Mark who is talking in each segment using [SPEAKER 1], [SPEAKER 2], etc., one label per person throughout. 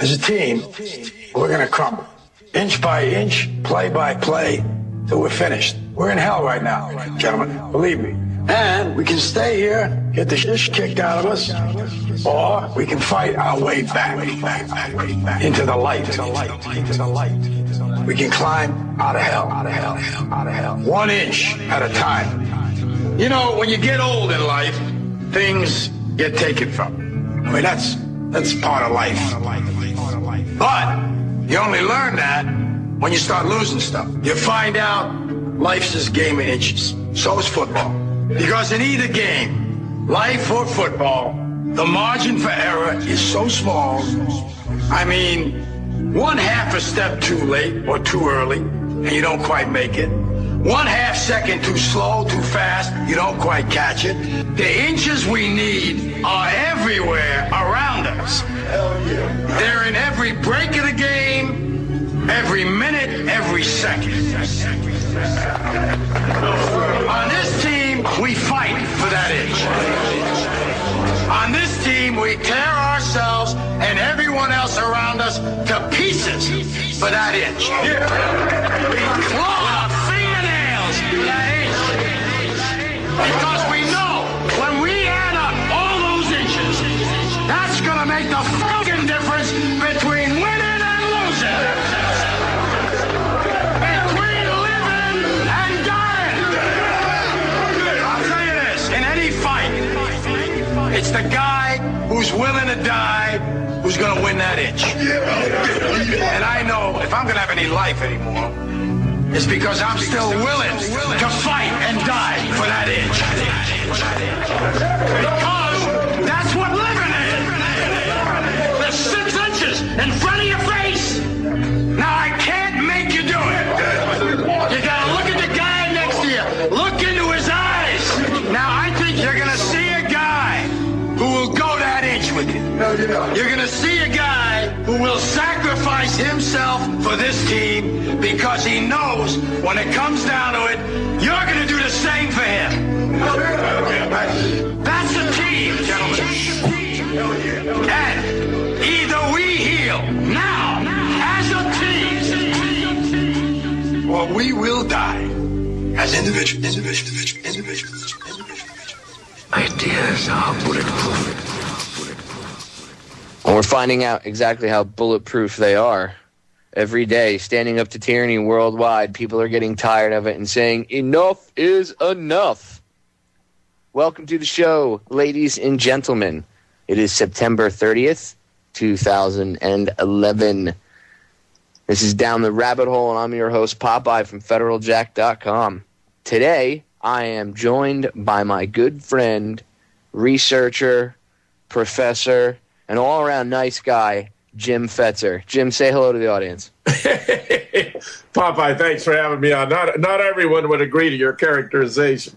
[SPEAKER 1] as a team, we're going to crumble. Inch by inch, play by play, till we're finished. We're in hell right now, gentlemen. Believe me. And we can stay here, get the shit kicked out of us, or we can fight our way back, into the light, into the light, into the light. We can climb out of hell, out of hell, out of hell. One inch at a time. You know, when you get old in life, things get taken from. you. I mean, that's that's part of life. But you only learn that when you start losing stuff. You find out life's this game of inches. So is football. Because in either game, life or football, the margin for error is so small. I mean, one half a step too late or too early, and you don't quite make it. One half second too slow, too fast, you don't quite catch it. The inches we need are everywhere around us. They're in every break of the game, every minute, every second. On this team, we fight for that inch. On this team, we tear ourselves and everyone else around us to pieces for that inch. We claw Because we know when we add up all those inches, that's gonna make the fucking difference between winning and losing. Between living and dying. I'll tell you this, in any fight, it's the guy who's willing to die who's gonna win that inch. And I know if I'm gonna have any life anymore, it's because I'm still willing to fight and die for that inch. Because that's what living is. There's six inches in front of your face. Now I can't make you do it. You gotta look at the guy next to you. Look into his eyes. Now I think you're gonna see a guy who will go that inch with you. You're gonna see a guy who will sacrifice himself for this team because he knows when it comes down to it, you're gonna do the same for him. That's a team, gentlemen. And either we heal now as a team, or we will die as. Individuals.
[SPEAKER 2] Ideas are bulletproof.
[SPEAKER 3] And we're finding out exactly how bulletproof they are. Every day, standing up to tyranny worldwide, people are getting tired of it and saying, enough is enough. Welcome to the show, ladies and gentlemen. It is September 30th, 2011. This is Down the Rabbit Hole, and I'm your host, Popeye from FederalJack.com. Today, I am joined by my good friend, researcher, professor, and all around nice guy, Jim Fetzer. Jim, say hello to the audience.
[SPEAKER 4] Popeye, thanks for having me on. Not not everyone would agree to your characterization.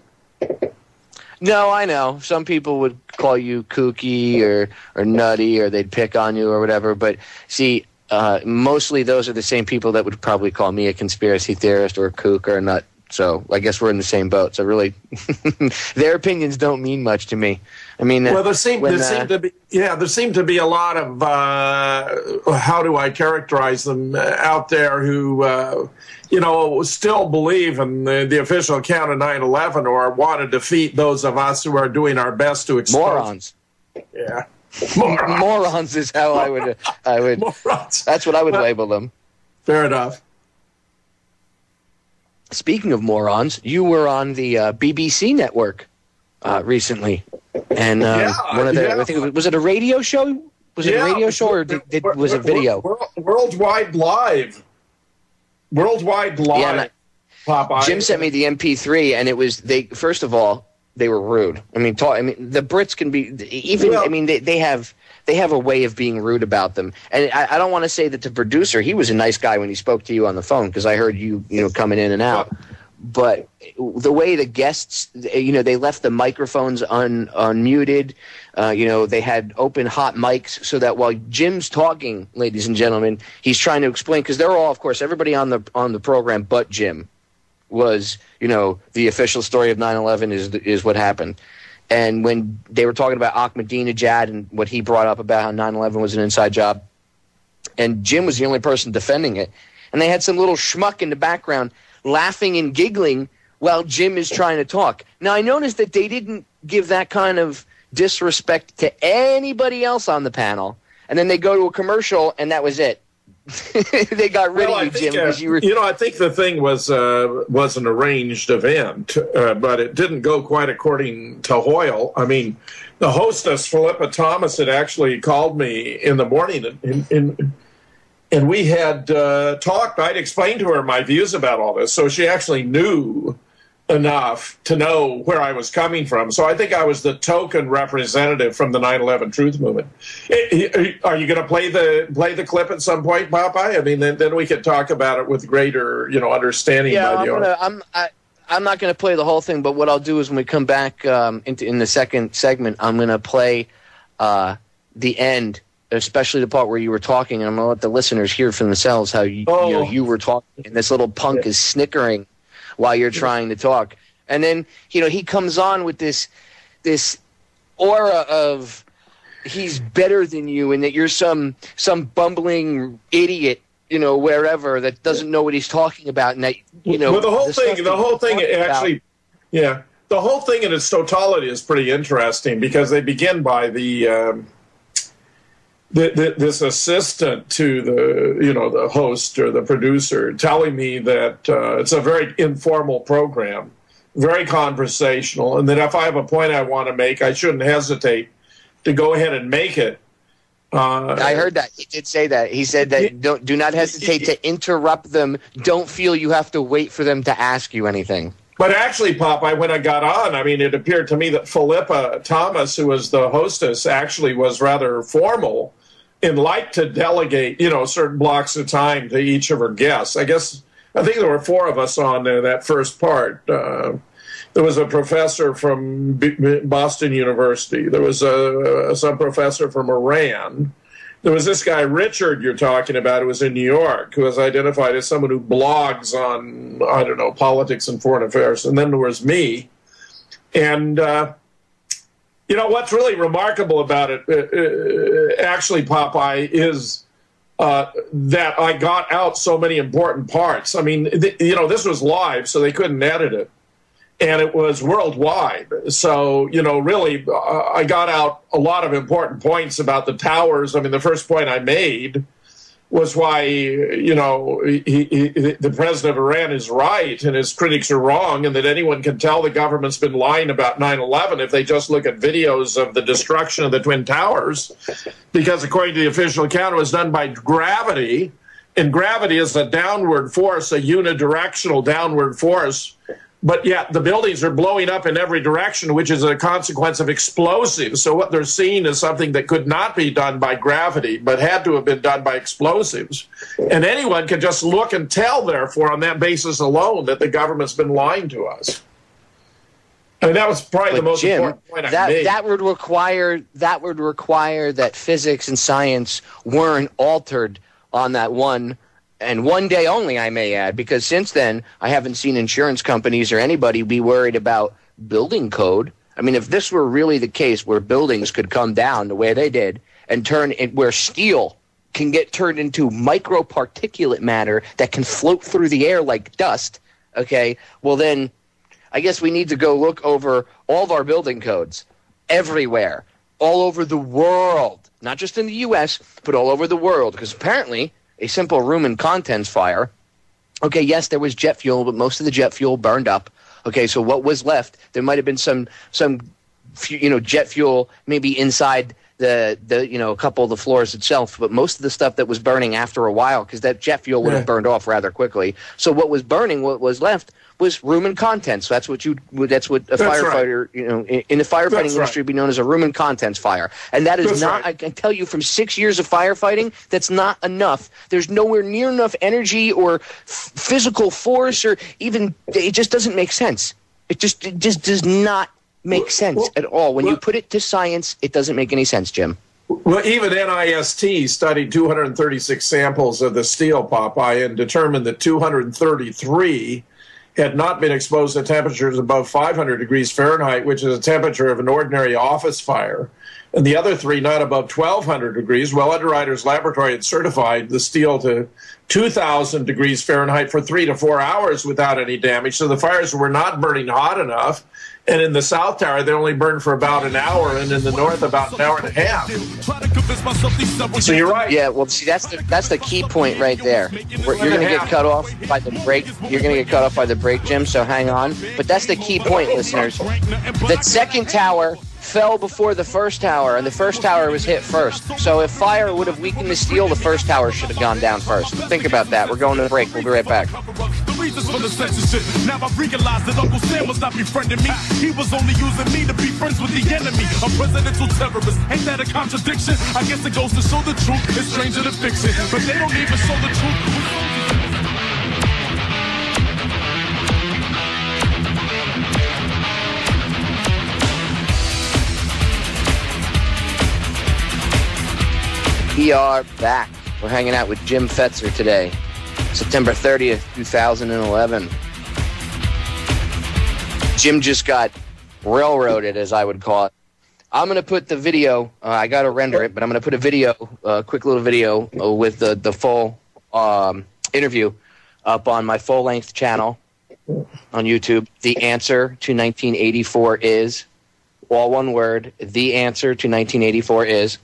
[SPEAKER 3] No, I know. Some people would call you kooky or, or nutty or they'd pick on you or whatever. But see, uh, mostly those are the same people that would probably call me a conspiracy theorist or a kook or a nut. So I guess we're in the same boat. So really, their opinions don't mean much to me. I mean,
[SPEAKER 4] Well, there seem
[SPEAKER 3] when,
[SPEAKER 4] there
[SPEAKER 3] uh,
[SPEAKER 4] seem to be yeah there seem to be a lot of uh, how do I characterize them uh, out there who uh, you know still believe in the, the official account of 9/11 or want to defeat those of us who are doing our best to expose
[SPEAKER 3] morons.
[SPEAKER 4] Yeah,
[SPEAKER 3] morons is how I would. I would.
[SPEAKER 4] morons.
[SPEAKER 3] That's what I would label them.
[SPEAKER 4] Fair enough.
[SPEAKER 3] Speaking of morons, you were on the uh, BBC network uh, recently, and uh,
[SPEAKER 4] Yeah,
[SPEAKER 3] one of the
[SPEAKER 4] yeah.
[SPEAKER 3] I think it was, was it a radio show? Was it
[SPEAKER 4] Yeah,
[SPEAKER 3] a radio show or did, did, was it video?
[SPEAKER 4] Worldwide live. Worldwide live.
[SPEAKER 3] I-. Jim sent me the MP3, and it was they. First of all, they were rude. I mean, talk, I mean, the Brits can be even.
[SPEAKER 4] Well-
[SPEAKER 3] I mean, they, they have they have a way of being rude about them, and I, I don't want to say that the producer he was a nice guy when he spoke to you on the phone because I heard you you know coming in and out. But the way the guests, you know, they left the microphones un, unmuted. Uh, you know, they had open hot mics so that while Jim's talking, ladies and gentlemen, he's trying to explain because they're all, of course, everybody on the on the program but Jim was, you know, the official story of 9/11 is is what happened. And when they were talking about Ahmadinejad and what he brought up about how 9 11 was an inside job, and Jim was the only person defending it, and they had some little schmuck in the background laughing and giggling while Jim is trying to talk. Now, I noticed that they didn't give that kind of disrespect to anybody else on the panel, and then they go to a commercial, and that was it. they got rid
[SPEAKER 4] Well,
[SPEAKER 3] of you,
[SPEAKER 4] think,
[SPEAKER 3] Jim,
[SPEAKER 4] uh,
[SPEAKER 3] you were.
[SPEAKER 4] you know, I think the thing was uh, was an arranged event, uh, but it didn't go quite according to Hoyle. I mean, the hostess Philippa Thomas had actually called me in the morning, and, and, and we had uh, talked. I'd explained to her my views about all this, so she actually knew enough to know where I was coming from. So I think I was the token representative from the 9/11 Truth Movement. Are you going to play the play the clip at some point, Popeye? I mean, then, then we could talk about it with greater, you know, understanding
[SPEAKER 3] Yeah, I'm gonna. I'm. I, I'm not going to play the whole thing, but what I'll do is when we come back um, into in the second segment, I'm going to play uh, the end, especially the part where you were talking, and I'm going to let the listeners hear for themselves how you,
[SPEAKER 4] Oh.
[SPEAKER 3] you know you were talking, and this little punk is snickering while you're trying to talk, and then you know he comes on with this this aura of he's better than you, and that you're some some bumbling idiot. You know, wherever that doesn't know what he's talking about, and that you know.
[SPEAKER 4] well, the whole
[SPEAKER 3] stuff
[SPEAKER 4] thing, the whole thing
[SPEAKER 3] talking about-
[SPEAKER 4] actually, yeah, the whole thing in its totality is pretty interesting because they begin by the. Um, this assistant to the you know the host or the producer telling me that uh, it's a very informal program, very conversational, and that if I have a point I want to make, I shouldn't hesitate to go ahead and make it. Uh,
[SPEAKER 3] I heard that. He did say that. He said that don't do not hesitate to interrupt them. Don't feel you have to wait for them to ask you anything.
[SPEAKER 4] But actually, Popeye, when I got on, I mean, it appeared to me that Philippa Thomas, who was the hostess, actually was rather formal and like to delegate, you know, certain blocks of time to each of her guests. I guess, I think there were four of us on that first part. Uh, there was a professor from B- Boston University. There was a, some professor from Iran. There was this guy, Richard, you're talking about, who was in New York, who was identified as someone who blogs on, I don't know, politics and foreign affairs. And then there was me. And, uh, you know, what's really remarkable about it, uh, uh, actually, Popeye, is uh, that I got out so many important parts. I mean, th- you know, this was live, so they couldn't edit it and it was worldwide. So, you know, really, uh, I got out a lot of important points about the towers. I mean, the first point I made was why, you know, he, he, the president of Iran is right and his critics are wrong, and that anyone can tell the government's been lying about 9 11 if they just look at videos of the destruction of the Twin Towers, because according to the official account, it was done by gravity. And gravity is a downward force, a unidirectional downward force but yet the buildings are blowing up in every direction, which is a consequence of explosives. So what they're seeing is something that could not be done by gravity, but had to have been done by explosives. And anyone can just look and tell, therefore, on that basis alone, that the government's been lying to us. I mean, that was probably the most
[SPEAKER 3] Jim,
[SPEAKER 4] important point I
[SPEAKER 3] that
[SPEAKER 4] made.
[SPEAKER 3] that would require that would require that physics and science weren't altered on that one and one day only, I may add, because since then I haven't seen insurance companies or anybody be worried about building code. I mean, if this were really the case where buildings could come down the way they did and turn it where steel can get turned into microparticulate matter that can float through the air like dust, okay, well then I guess we need to go look over all of our building codes everywhere, all over the world, not just in the US, but all over the world, because apparently a simple room and contents fire. Okay, yes, there was jet fuel, but most of the jet fuel burned up. Okay, so what was left? There might have been some some you know jet fuel maybe inside the the you know a couple of the floors itself, but most of the stuff that was burning after a while because that jet fuel would have
[SPEAKER 4] Yeah.
[SPEAKER 3] burned off rather quickly. So what was burning, what was left was room and contents. That's what you that's what a
[SPEAKER 4] That's right.
[SPEAKER 3] firefighter you know in, in the firefighting
[SPEAKER 4] That's right.
[SPEAKER 3] industry would be known as a room and contents fire. And that is
[SPEAKER 4] That's
[SPEAKER 3] not
[SPEAKER 4] right.
[SPEAKER 3] I can tell you from six years of firefighting, that's not enough. There's nowhere near enough energy or f- physical force, or even it just doesn't make sense. It just it just does not make sense
[SPEAKER 4] well,
[SPEAKER 3] at all. When you put it to science, it doesn't make any sense, Jim.
[SPEAKER 4] Well, even NIST studied 236 samples of the steel Popeye and determined that 233 had not been exposed to temperatures above 500 degrees Fahrenheit, which is a temperature of an ordinary office fire, and the other three not above 1200 degrees. Well, Underwriters Laboratory had certified the steel to 2000 degrees Fahrenheit for three to four hours without any damage. So the fires were not burning hot enough. And in the South Tower, they only burned for about an hour, and in the North, about an hour and a half. So you're right.
[SPEAKER 3] Yeah, well, see, that's the that's the key point right there. Where you're going to get cut off by the break. You're going to get cut off by the break, Jim. So hang on. But that's the key point, listeners. The second tower fell before the first tower, and the first tower was hit first. So if fire would have weakened the steel, the first tower should have gone down first. Think about that. We're going to the break. We'll be right back.
[SPEAKER 5] Reasons for the censorship. Now I realize that Uncle Sam was not befriending me. He was only using me to be friends with the enemy. A presidential terrorist. Ain't that a contradiction? I guess it goes to show the truth. It's stranger than fiction. But they don't even show the truth.
[SPEAKER 3] We are back. We're hanging out with Jim Fetzer today, September 30th, 2011. Jim just got railroaded, as I would call it. I'm going to put the video, uh, I got to render it, but I'm going to put a video, a uh, quick little video uh, with the, the full um, interview up on my full length channel on YouTube. The answer to 1984 is, all one word, the answer to 1984 is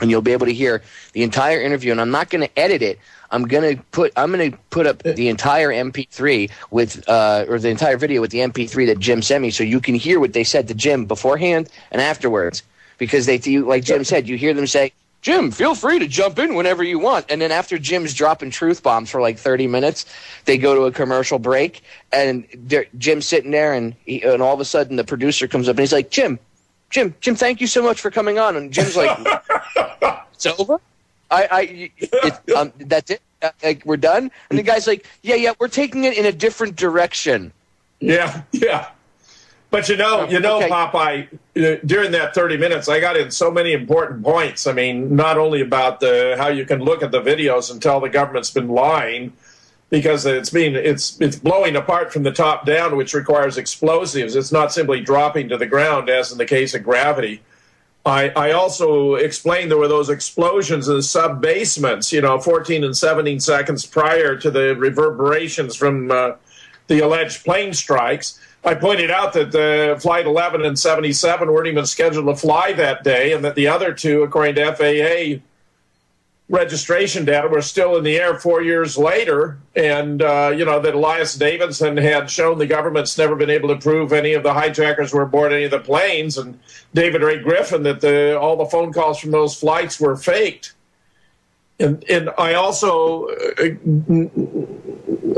[SPEAKER 3] and you'll be able to hear the entire interview. And I'm not going to edit it. I'm going to put I'm going to put up the entire MP3 with uh, or the entire video with the MP3 that Jim sent me, so you can hear what they said to Jim beforehand and afterwards. Because they, like Jim said, you hear them say, "Jim, feel free to jump in whenever you want." And then after Jim's dropping truth bombs for like 30 minutes, they go to a commercial break, and Jim's sitting there, and he, and all of a sudden the producer comes up and he's like, "Jim, Jim, Jim, thank you so much for coming on." And Jim's like, "It's over." I, I, it, um, that's it. Uh, like we're done. And the guy's like, "Yeah, yeah, we're taking it in a different direction."
[SPEAKER 4] Yeah, yeah. But you know, you know, okay. Popeye, during that 30 minutes, I got in so many important points. I mean, not only about the how you can look at the videos and tell the government's been lying, because it's being it's it's blowing apart from the top down, which requires explosives. It's not simply dropping to the ground, as in the case of gravity. I, I also explained there were those explosions in the sub basements, you know, 14 and 17 seconds prior to the reverberations from uh, the alleged plane strikes. I pointed out that uh, Flight 11 and 77 weren't even scheduled to fly that day, and that the other two, according to FAA registration data, were still in the air four years later. And, uh, you know, that Elias Davidsson had shown the government's never been able to prove any of the hijackers were aboard any of the planes, and David Ray Griffin that the, all the phone calls from those flights were faked. And, and I also, uh,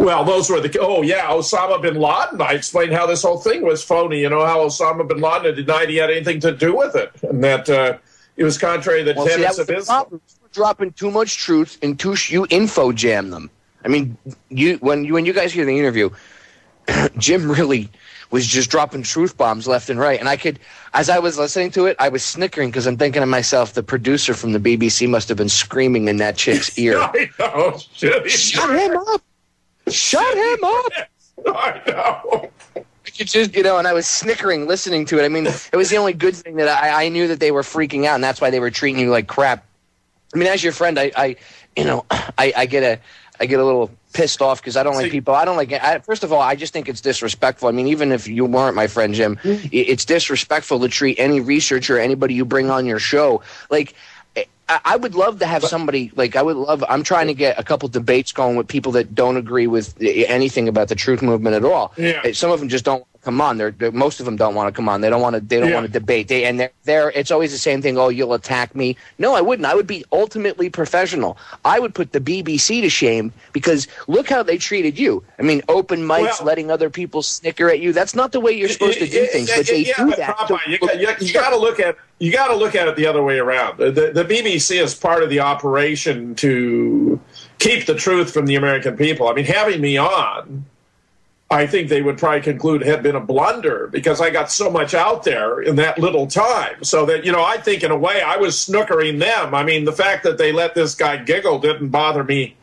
[SPEAKER 4] well, those were the, oh, yeah, Osama bin Laden. I explained how this whole thing was phony, you know, how Osama bin Laden denied he had anything to do with it, and that uh, it was contrary to the well, tenets see, of Islam.
[SPEAKER 3] Dropping too much truth and too you info jam them. I mean, you when you when you guys hear the interview, Jim really was just dropping truth bombs left and right. And I could, as I was listening to it, I was snickering because I'm thinking to myself, the producer from the BBC must have been screaming in that chick's ear.
[SPEAKER 4] I know.
[SPEAKER 3] Shut him up! Shut him up!
[SPEAKER 4] I know.
[SPEAKER 3] You just, you know, and I was snickering listening to it. I mean, it was the only good thing that I, I knew that they were freaking out, and that's why they were treating you like crap. I mean, as your friend, I, I you know, I, I get a, I get a little pissed off because I don't like people. I don't like. I, first of all, I just think it's disrespectful. I mean, even if you weren't my friend Jim, mm-hmm. it's disrespectful to treat any researcher, anybody you bring on your show, like. Eh, I would love to have somebody like I would love. I'm trying to get a couple debates going with people that don't agree with eh, anything about the truth movement at all.
[SPEAKER 4] Yeah.
[SPEAKER 3] Eh, some of them just don't come on. They're, they're, most of them don't want to come on. They don't want to. They don't yeah. want to debate. They and they're, they're. It's always the same thing. Oh, you'll attack me. No, I wouldn't. I would be ultimately professional. I would put the BBC to shame because look how they treated you. I mean, open mics, well, letting other people snicker at you. That's not the way you're supposed to do things. But they
[SPEAKER 4] yeah,
[SPEAKER 3] do that.
[SPEAKER 4] Papa, you, you, you got to look at you got to look at it the other way around. The, the BBC is part of the operation to keep the truth from the American people. I mean, having me on I think they would probably conclude it had been a blunder because I got so much out there in that little time. So that, you know, I think in a way I was snookering them. I mean, the fact that they let this guy giggle didn't bother me.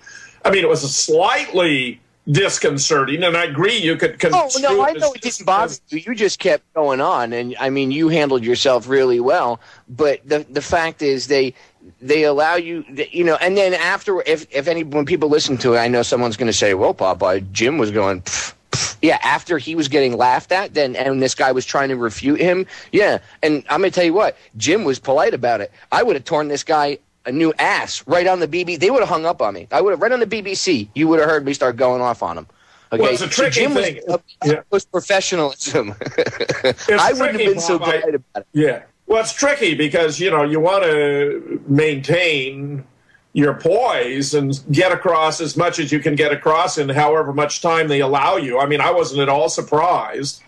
[SPEAKER 4] I mean, it was slightly disconcerting, and I agree you could.
[SPEAKER 3] Oh no, I know it didn't bother you. You just kept going on, and I mean, you handled yourself really well. But the the fact is, they they allow you, you know, and then after, if if any when people listen to it, I know someone's going to say, "Well, Popeye, Jim was going." Pff. Yeah, after he was getting laughed at, then and this guy was trying to refute him. Yeah, and I'm gonna tell you what, Jim was polite about it. I would have torn this guy a new ass right on the BB. They would have hung up on me. I would have right on the BBC. You would have heard me start going off on him.
[SPEAKER 4] Okay, well, it's a tricky
[SPEAKER 3] so Jim
[SPEAKER 4] thing.
[SPEAKER 3] Was, yeah. was professionalism. I wouldn't have been so polite about it.
[SPEAKER 4] Yeah. Well, it's tricky because you know you want to maintain your poise and get across as much as you can get across in however much time they allow you. I mean, I wasn't at all surprised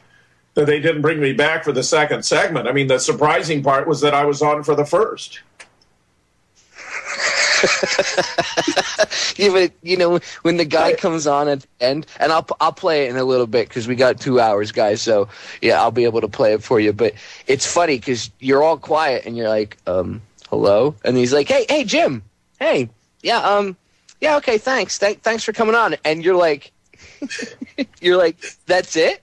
[SPEAKER 4] that they didn't bring me back for the second segment. I mean, the surprising part was that I was on for the first.
[SPEAKER 3] yeah, but you know when the guy comes on at the end, and I'll I'll play it in a little bit because we got two hours, guys. So yeah, I'll be able to play it for you. But it's funny because you're all quiet and you're like, um, hello, and he's like, hey, hey, Jim, hey, yeah, um, yeah, okay, thanks, Th- thanks for coming on, and you're like, you're like, that's it.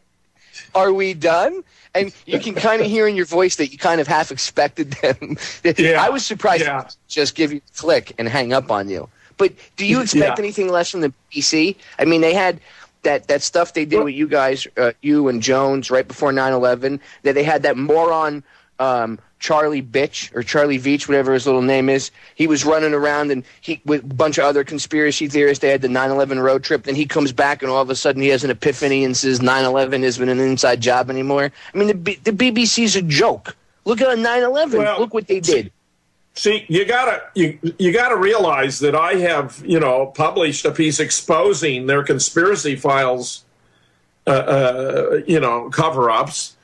[SPEAKER 3] Are we done? and you can kind of hear in your voice that you kind of half expected them. yeah, I was surprised yeah. just give you a click and hang up on you. But do you expect yeah. anything less from the BBC? I mean, they had that, that stuff they did with you guys, uh, you and Jones, right before 9-11, that they had that moron um, Charlie Bitch or Charlie Veitch, whatever his little name is. He was running around and he with a bunch of other conspiracy theorists. They had the 9/11 road trip. Then he comes back and all of a sudden he has an epiphany and says 9/11 isn't an inside job anymore. I mean, the, the BBC's a joke. Look at 9/11. Well, Look what they did.
[SPEAKER 4] See, you gotta you you gotta realize that I have you know published a piece exposing their conspiracy files, uh, uh, you know, cover ups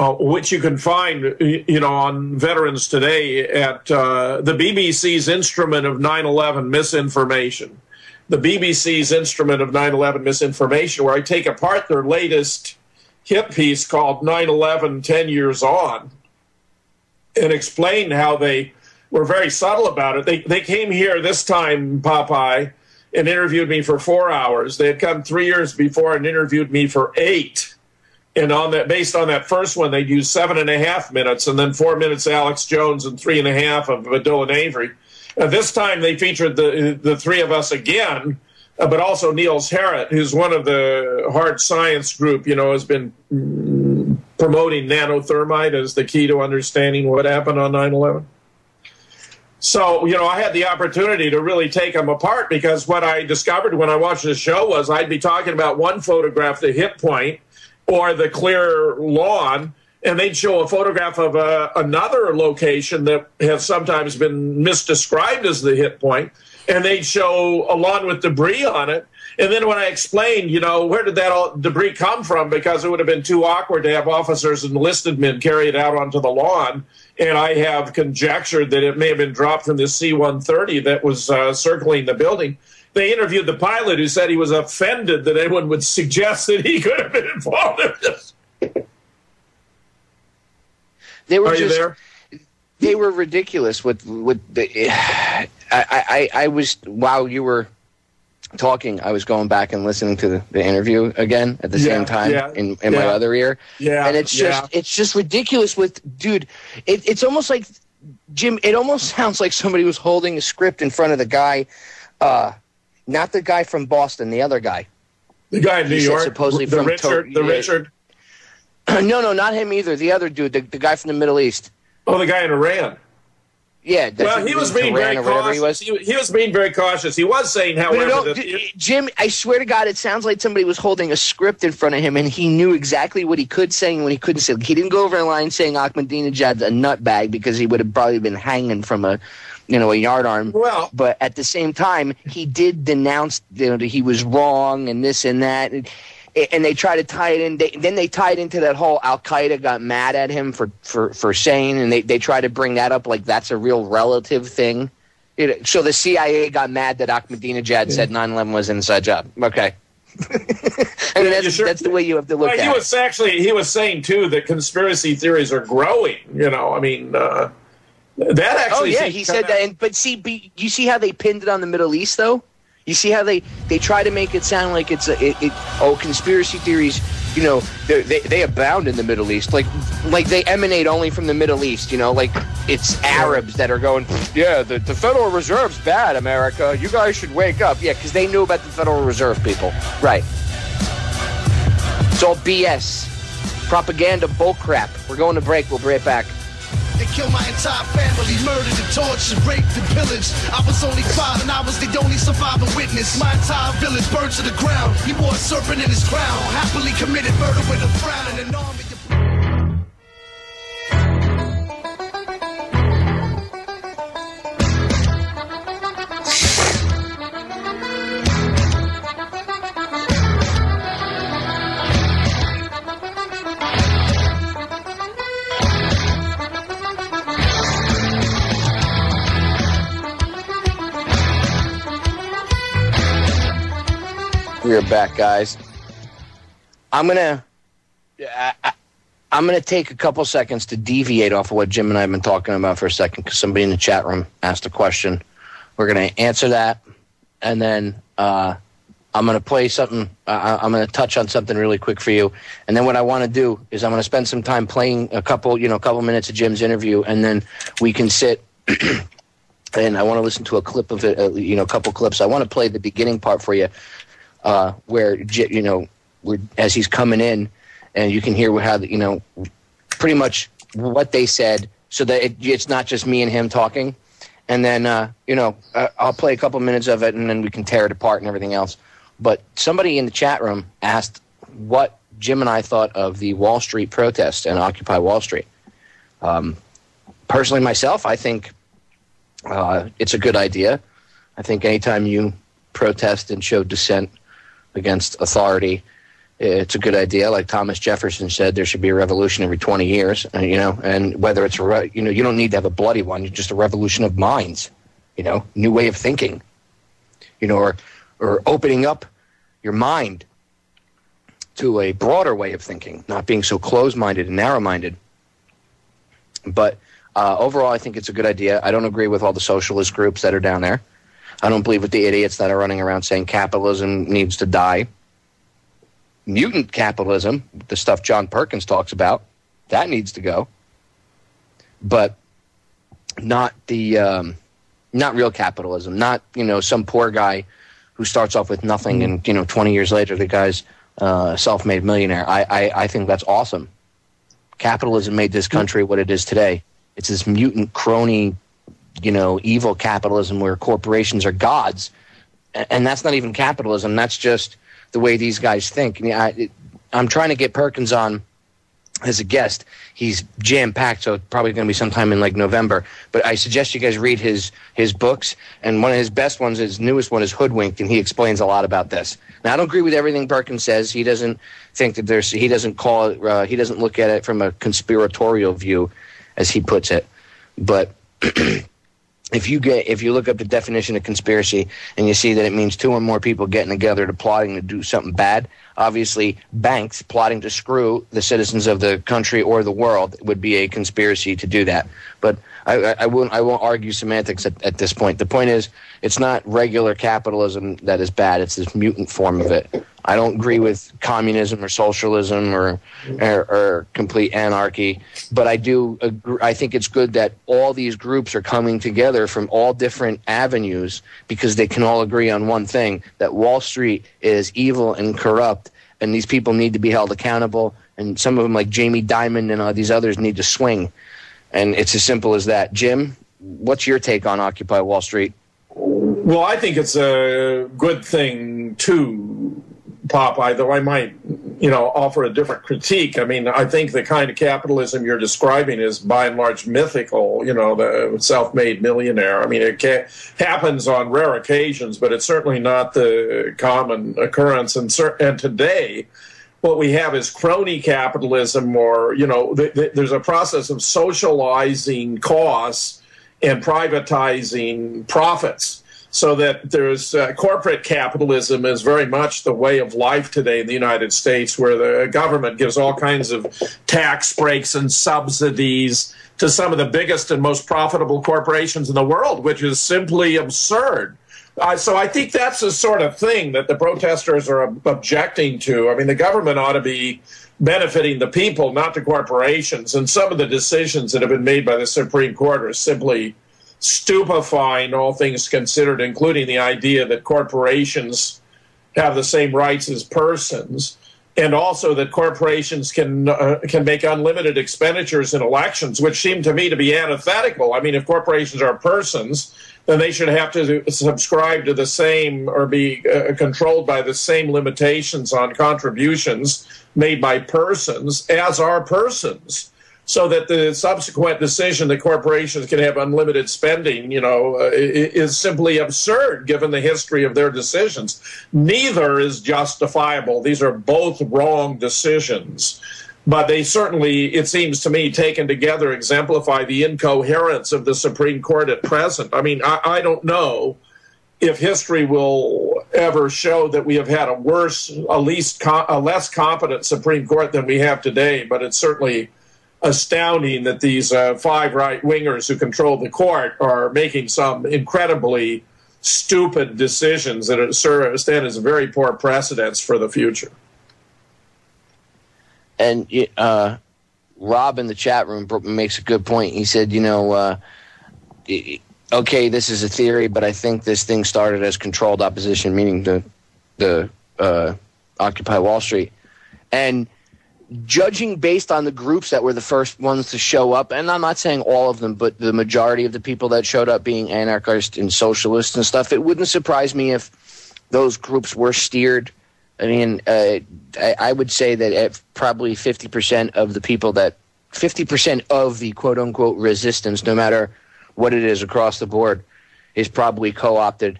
[SPEAKER 4] uh, which you can find, you know, on Veterans Today at uh, the BBC's Instrument of 9/11 Misinformation. The BBC's Instrument of 9/11 Misinformation, where I take apart their latest hit piece called 9/11 10 Years On, and explain how they were very subtle about it. They they came here this time, Popeye, and interviewed me for four hours. They had come three years before and interviewed me for eight and on that, based on that first one, they used seven and a half minutes, and then four minutes Alex Jones and three and a half of Dylan Avery. Uh, this time they featured the the three of us again, uh, but also Niels Harrit, who's one of the hard science group. You know, has been mm, promoting nanothermite as the key to understanding what happened on 9/11. So, you know, I had the opportunity to really take them apart because what I discovered when I watched the show was I'd be talking about one photograph, the hit point, or the clear lawn, and they'd show a photograph of a, another location that has sometimes been misdescribed as the hit point, and they'd show a lawn with debris on it. And then when I explained, you know, where did that all debris come from? Because it would have been too awkward to have officers and enlisted men carry it out onto the lawn. And I have conjectured that it may have been dropped from the C 130 that was uh, circling the building they interviewed the pilot who said he was offended that anyone would suggest that he could have been involved in this.
[SPEAKER 3] They were
[SPEAKER 4] Are
[SPEAKER 3] just,
[SPEAKER 4] you there?
[SPEAKER 3] They were ridiculous with with the. I, I I was while you were talking, I was going back and listening to the, the interview again at the
[SPEAKER 4] yeah,
[SPEAKER 3] same time
[SPEAKER 4] yeah,
[SPEAKER 3] in, in
[SPEAKER 4] yeah.
[SPEAKER 3] my other ear.
[SPEAKER 4] Yeah,
[SPEAKER 3] and it's just it's just ridiculous. With dude, it, it's almost like Jim. It almost sounds like somebody was holding a script in front of the guy. Uh, not the guy from Boston, the other guy.
[SPEAKER 4] The guy in New York,
[SPEAKER 3] supposedly
[SPEAKER 4] the
[SPEAKER 3] from
[SPEAKER 4] Richard,
[SPEAKER 3] to-
[SPEAKER 4] the
[SPEAKER 3] yeah.
[SPEAKER 4] Richard.
[SPEAKER 3] no, no, not him either. The other dude, the, the guy from the Middle East.
[SPEAKER 4] Oh, the guy in Iran.
[SPEAKER 3] Yeah,
[SPEAKER 4] Well, he was being
[SPEAKER 3] Tehran
[SPEAKER 4] very cautious.
[SPEAKER 3] he was.
[SPEAKER 4] He, he was being very cautious. He was saying, however,
[SPEAKER 3] no,
[SPEAKER 4] that
[SPEAKER 3] J- Jim, I swear to God, it sounds like somebody was holding a script in front of him, and he knew exactly what he could say and what he couldn't say. He didn't go over the line saying Ahmadinejad's a nutbag because he would have probably been hanging from a, you know, a yardarm.
[SPEAKER 4] Well-
[SPEAKER 3] but at the same time, he did denounce you know, that he was wrong and this and that. And, and they try to tie it in. They, then they tied into that whole Al Qaeda got mad at him for, for, for saying, and they, they try to bring that up like that's a real relative thing. It, so the CIA got mad that Ahmadinejad said 9/11 was an inside job. Okay, I mean
[SPEAKER 4] Yeah,
[SPEAKER 3] that's,
[SPEAKER 4] sure-
[SPEAKER 3] that's the way you have to look
[SPEAKER 4] well,
[SPEAKER 3] at
[SPEAKER 4] he
[SPEAKER 3] it.
[SPEAKER 4] He was actually he was saying too that conspiracy theories are growing. You know, I mean, uh, that
[SPEAKER 3] Oh
[SPEAKER 4] actually.
[SPEAKER 3] yeah, he said that. And, but see, be, you see how they pinned it on the Middle East though. You see how they they try to make it sound like it's a it, it, oh conspiracy theories. You know they they abound in the Middle East. Like like they emanate only from the Middle East. You know like it's Arabs that are going. Yeah, the, the Federal Reserve's bad, America. You guys should wake up. Yeah, because they knew about the Federal Reserve people. Right. It's all BS. Propaganda bullcrap. We're going to break. We'll be right back.
[SPEAKER 6] They killed my entire family, murdered and tortured, raped and pillaged. I was only five and I was the only surviving witness. My entire village burned to the ground. He wore a serpent in his crown. Happily committed murder with a frown and an army.
[SPEAKER 3] We're back, guys. I'm gonna, I, I'm gonna take a couple seconds to deviate off of what Jim and I have been talking about for a second because somebody in the chat room asked a question. We're gonna answer that, and then uh, I'm gonna play something. Uh, I'm gonna touch on something really quick for you, and then what I want to do is I'm gonna spend some time playing a couple, you know, a couple minutes of Jim's interview, and then we can sit. and I want to listen to a clip of it, uh, you know, a couple clips. I want to play the beginning part for you uh, where you know as he's coming in, and you can hear how you know pretty much what they said, so that it, it's not just me and him talking. And then uh, you know uh, I'll play a couple minutes of it, and then we can tear it apart and everything else. But somebody in the chat room asked what Jim and I thought of the Wall Street protest and Occupy Wall Street. Um, personally, myself, I think uh, it's a good idea. I think anytime you protest and show dissent against authority. It's a good idea. Like Thomas Jefferson said, there should be a revolution every 20 years, and, you know, and whether it's re- you know, you don't need to have a bloody one, just a revolution of minds, you know, new way of thinking, you know, or, or opening up your mind to a broader way of thinking, not being so close minded and narrow minded. But uh, overall, I think it's a good idea. I don't agree with all the socialist groups that are down there. I don't believe with the idiots that are running around saying capitalism needs to die. Mutant capitalism, the stuff John Perkins talks about, that needs to go. But not the um, not real capitalism, not you know some poor guy who starts off with nothing and you know 20 years later the guy's uh, self-made millionaire. I, I I think that's awesome. Capitalism made this country what it is today. It's this mutant crony you know, evil capitalism where corporations are gods. And that's not even capitalism. That's just the way these guys think. I, am trying to get Perkins on as a guest. He's jam packed, so probably going to be sometime in like November. But I suggest you guys read his his books. And one of his best ones, his newest one, is Hoodwinked, and he explains a lot about this. Now, I don't agree with everything Perkins says. He doesn't think that there's. He doesn't call it. Uh, he doesn't look at it from a conspiratorial view, as he puts it. But if you get if you look up the definition of conspiracy and you see that it means two or more people getting together to plotting to do something bad obviously banks plotting to screw the citizens of the country or the world would be a conspiracy to do that. But I, I, won't. I won't argue semantics at, at this point. The point is, it's not regular capitalism that is bad. It's this mutant form of it. I don't agree with communism or socialism or, or, or complete anarchy, but I do. Agree, I think it's good that all these groups are coming together from all different avenues because they can all agree on one thing: that Wall Street is evil and corrupt, and these people need to be held accountable. And some of them, like Jamie Dimon and all these others, need to swing. And it's as simple as that. Jim, what's your take on Occupy Wall Street?
[SPEAKER 4] Well, I think it's a good thing too, Popeye, though I might, you know, offer a different critique. I mean, I think the kind of capitalism you're describing is by and large mythical, you know, the self made millionaire. I mean, it happens on rare occasions, but it's certainly not the common occurrence. And, and today, what we have is crony capitalism, or you know, th- th- there's a process of socializing costs and privatizing profits. So that there's uh, corporate capitalism is very much the way of life today in the United States, where the government gives all kinds of tax breaks and subsidies to some of the biggest and most profitable corporations in the world, which is simply absurd. Uh, so I think that's the sort of thing that the protesters are ob- objecting to. I mean, the government ought to be benefiting the people, not the corporations. And some of the decisions that have been made by the Supreme Court are simply stupefying, all things considered, including the idea that corporations have the same rights as persons and also that corporations can uh, can make unlimited expenditures in elections, which seem to me to be antithetical. I mean, if corporations are persons, then they should have to subscribe to the same or be uh, controlled by the same limitations on contributions made by persons as are persons so that the subsequent decision that corporations can have unlimited spending, you know, uh, is simply absurd given the history of their decisions. Neither is justifiable. These are both wrong decisions. But they certainly, it seems to me, taken together, exemplify the incoherence of the Supreme Court at present. I mean, I, I don't know if history will ever show that we have had a worse, a least, a less competent Supreme Court than we have today, but it's certainly astounding that these uh, five right wingers who control the court are making some incredibly stupid decisions that stand as very poor precedents for the future.
[SPEAKER 3] And uh, Rob in the chat room makes a good point. He said, you know, uh, okay, this is a theory, but I think this thing started as controlled opposition, meaning the the uh, Occupy Wall Street, and judging based on the groups that were the first ones to show up, and I'm not saying all of them, but the majority of the people that showed up being anarchists and socialists and stuff, it wouldn't surprise me if those groups were steered. I mean, uh, I, I, would say that probably 50% of the people that, 50% of the quote unquote resistance, no matter what it is across the board, is probably co opted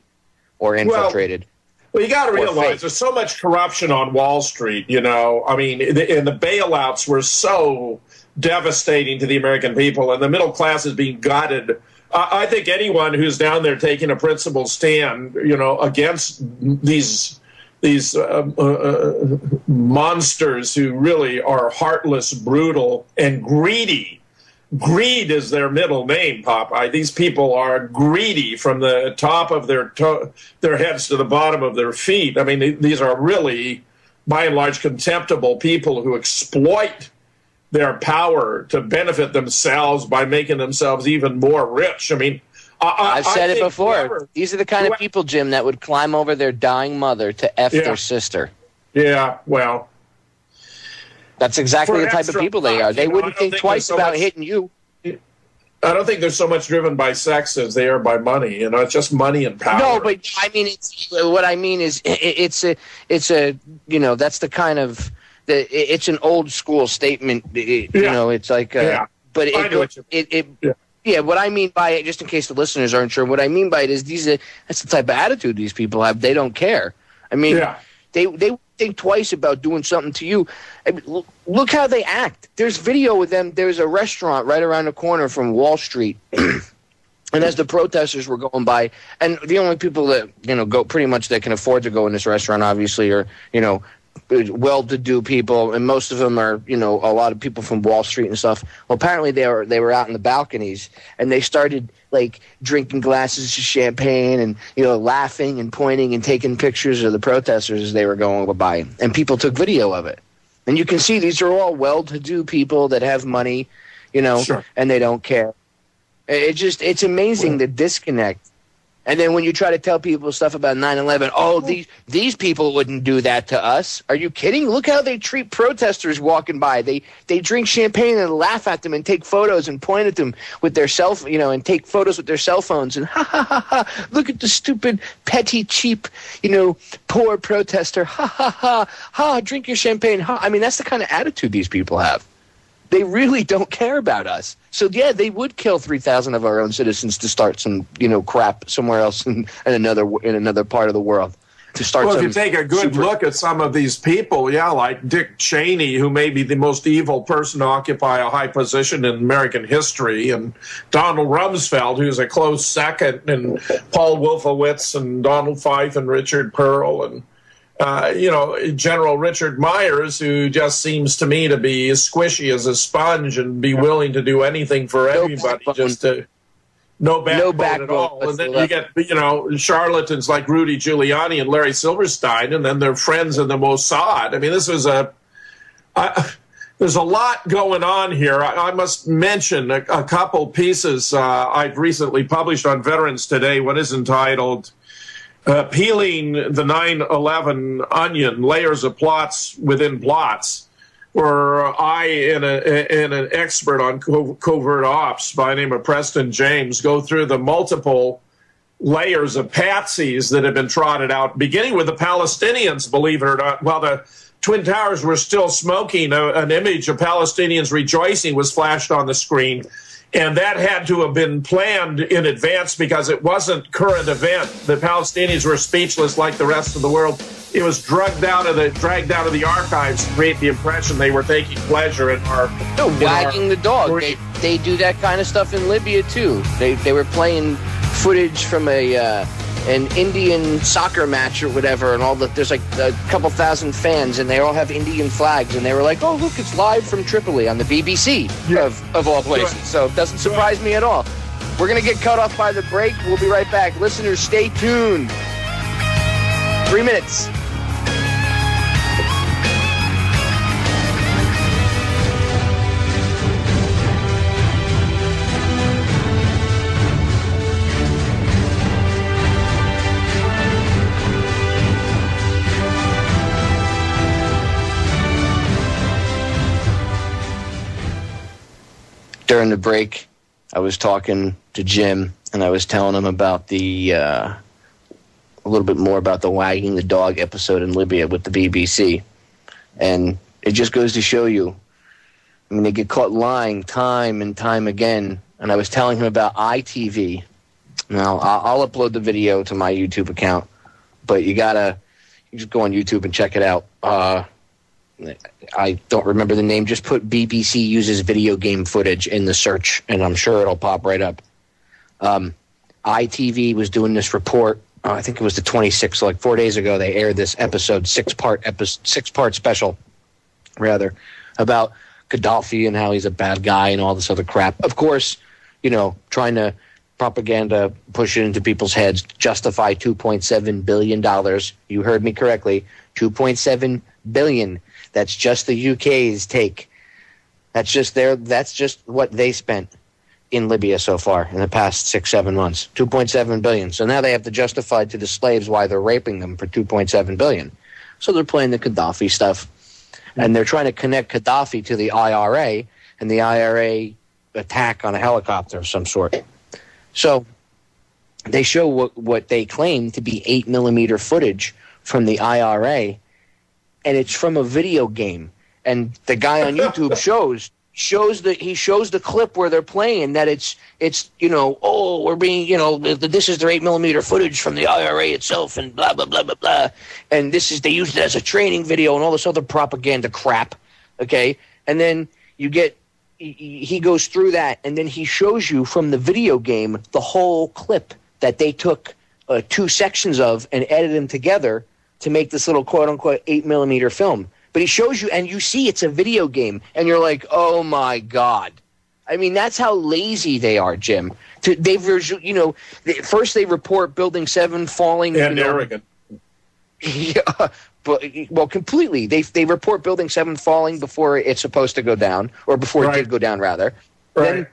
[SPEAKER 3] or infiltrated.
[SPEAKER 4] Well, well, you got to realize there's so much corruption on Wall Street. You know, I mean, and the bailouts were so devastating to the American people, and the middle class is being gutted. I think anyone who's down there taking a principled stand, you know, against these these uh, uh, uh monsters who really are heartless, brutal, and greedy greed is their middle name, Popeye. These people are greedy from the top of their to- their heads to the bottom of their feet. I mean, these are really, by and large, contemptible people who exploit their power to benefit themselves by making themselves even more rich. I mean. I,
[SPEAKER 3] have said it before. Whoever, These are the kind of people, Jim, that would climb over their dying mother to f yeah. their sister.
[SPEAKER 4] Yeah, well,
[SPEAKER 3] that's exactly the type of people they are. They know, wouldn't think, think twice so about much, hitting you.
[SPEAKER 4] I don't think they're so much driven by sex as they are by money. You know, it's just money and power.
[SPEAKER 3] No, but I mean, it's, what I mean is, it's a, it's a, you know, that's the kind of, the, it's an old school statement. It, yeah. You know, it's like, a, yeah. but it, it, it, yeah. Yeah. what I mean by it, just in case the listeners aren't sure, what I mean by it is these, are, that's the type of attitude these people have. They don't care. I mean, yeah. they, they think twice about doing something to you. I mean, look how they act. There's video with them. There's a restaurant right around the corner from Wall Street. and as the protesters were going by, and the only people that you know go pretty much that can afford to go in this restaurant, obviously, are you know well-to-do people, and most of them are, you know, a lot of people from Wall Street and stuff. Well, apparently they were they were out in the balconies, and they started like drinking glasses of champagne and you know laughing and pointing and taking pictures of the protesters as they were going by, and people took video of it. And you can see these are all well-to-do people that have money, you know, sure. and they don't care. It just it's amazing the disconnect and then when you try to tell people stuff about 9/11, oh these these people wouldn't do that to us. Are you kidding? Look how they treat protesters walking by. They they drink champagne and laugh at them and take photos and point at them with their cell, you know, and take photos with their cell phones and ha ha ha ha. Look at the stupid, petty, cheap, you know, poor protester. Ha ha ha ha. Drink your champagne. Ha. I mean, that's the kind of attitude these people have. They really don't care about us. So yeah, they would kill three thousand of our own citizens to start some you know crap somewhere else in, in another in another part of the world. To start
[SPEAKER 4] well, if you take a good super- look at some of these people, yeah, like Dick Cheney, who may be the most evil person to occupy a high position in American history, and Donald Rumsfeld, who's a close second, and Paul Wolfowitz, and Donald Feith, and Richard Perle, and uh, you know, General Richard Myers, who just seems to me to be as squishy as a sponge and be willing to do anything for everybody just to, no backbone,
[SPEAKER 3] No backbone
[SPEAKER 4] at all. And then you get, you know, charlatans like Rudy Giuliani and Larry Silverstein, and then their friends in the Mossad. I mean, this is a. I, there's a lot going on here. I, I must mention a, a couple pieces uh, I've recently published on Veterans Today. One is entitled uh, Peeling the 9 11 Onion Layers of Plots Within Plots, where I and, a, and an expert on co- covert ops by the name of Preston James go through the multiple layers of patsies that have been trotted out, beginning with the Palestinians, believe it or not, while the Twin Towers were still smoking, a, an image of Palestinians rejoicing was flashed on the screen. And that had to have been planned in advance because it wasn't current event. The Palestinians were speechless like the rest of the world. It was dragged out of the dragged out of the archives to create the impression they were taking pleasure in our
[SPEAKER 3] No,
[SPEAKER 4] in
[SPEAKER 3] wagging
[SPEAKER 4] our-
[SPEAKER 3] the dog. They, they do that kind of stuff in Libya too. They they were playing footage from a uh, an Indian soccer match or whatever, and all the there's like a couple thousand fans, and they all have Indian flags, and they were like, "Oh, look, it's live from Tripoli on the BBC of of all places." So it doesn't surprise me at all. We're gonna get cut off by the break. We'll be right back. Listeners, stay tuned. Three minutes. During the break, I was talking to Jim and I was telling him about the uh, a little bit more about the wagging the dog episode in Libya with the BBC, and it just goes to show you. I mean, they get caught lying time and time again. And I was telling him about ITV. Now, I'll, upload the video to my YouTube account, but you gotta you just go on YouTube and check it out. Uh, I don't remember the name. Just put BBC uses video game footage in the search, and I'm sure it'll pop right up. Um, ITV was doing this report. Uh, I think it was the 26th, so like four days ago. They aired this episode, six part episode, six part special, rather, about Gaddafi and how he's a bad guy and all this other crap. Of course, you know, trying to propaganda push it into people's heads, justify 2.7 billion dollars. You heard me correctly, 2.7 billion. That's just the UK's take. That's just their. That's just what they spent in Libya so far in the past six, seven months. 2.7 billion. So now they have to justify to the slaves why they're raping them for 2.7 billion. So they're playing the Gaddafi stuff, and they're trying to connect Gaddafi to the IRA and the IRA attack on a helicopter of some sort. So they show what, what they claim to be eight millimeter footage from the IRA, and it's from a video game. And the guy on YouTube shows shows the he shows the clip where they're playing that it's it's you know oh we're being you know th- th- this is their eight millimeter footage from the IRA itself and blah blah blah blah blah and this is they used it as a training video and all this other propaganda crap okay and then you get he he goes through that and then he shows you from the video game the whole clip that they took uh, two sections of and edited them together to make this little quote unquote eight millimeter film. But he shows you and you see it's a video game and you're like, oh my god. I mean, that's how lazy they are, Jim. To, they've, you know, they, first they report Building Seven falling,
[SPEAKER 4] and
[SPEAKER 3] you know,
[SPEAKER 4] arrogant.
[SPEAKER 3] yeah, but well, completely. They they report Building Seven falling before it's supposed to go down, or before it did go down, rather.
[SPEAKER 4] Right.
[SPEAKER 3] Then,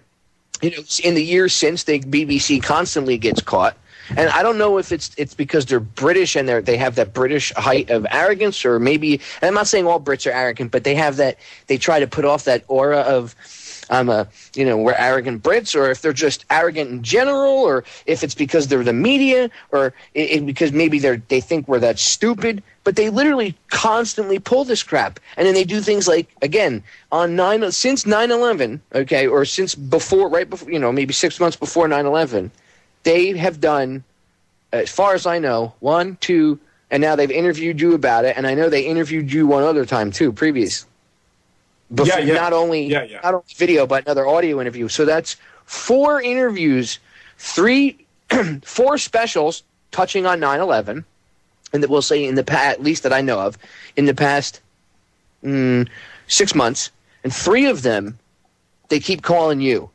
[SPEAKER 3] you know, in the years since, the BBC constantly gets caught, and I don't know if it's it's because they're British and they they have that British height of arrogance, or maybe. And I'm not saying all Brits are arrogant, but they have that. They try to put off that aura of. I'm a, you know, we're arrogant Brits, or if they're just arrogant in general, or if it's because they're the media, or it, it, because maybe they're they think we're that stupid. But they literally constantly pull this crap, and then they do things like again on nine since 9/11, okay, or since before, right before, you know, maybe six months before 9/11, they have done, as far as I know, one, two, and now they've interviewed you about it, and I know they interviewed you one other time too, previous. Before,
[SPEAKER 4] Yeah, yeah.
[SPEAKER 3] Not only
[SPEAKER 4] Yeah, yeah.
[SPEAKER 3] not only video, but another audio interview. So that's four interviews, three, four specials touching on 9/11, and that we'll say in the past, at least that I know of, in the past mm, six months, and three of them, they keep calling you.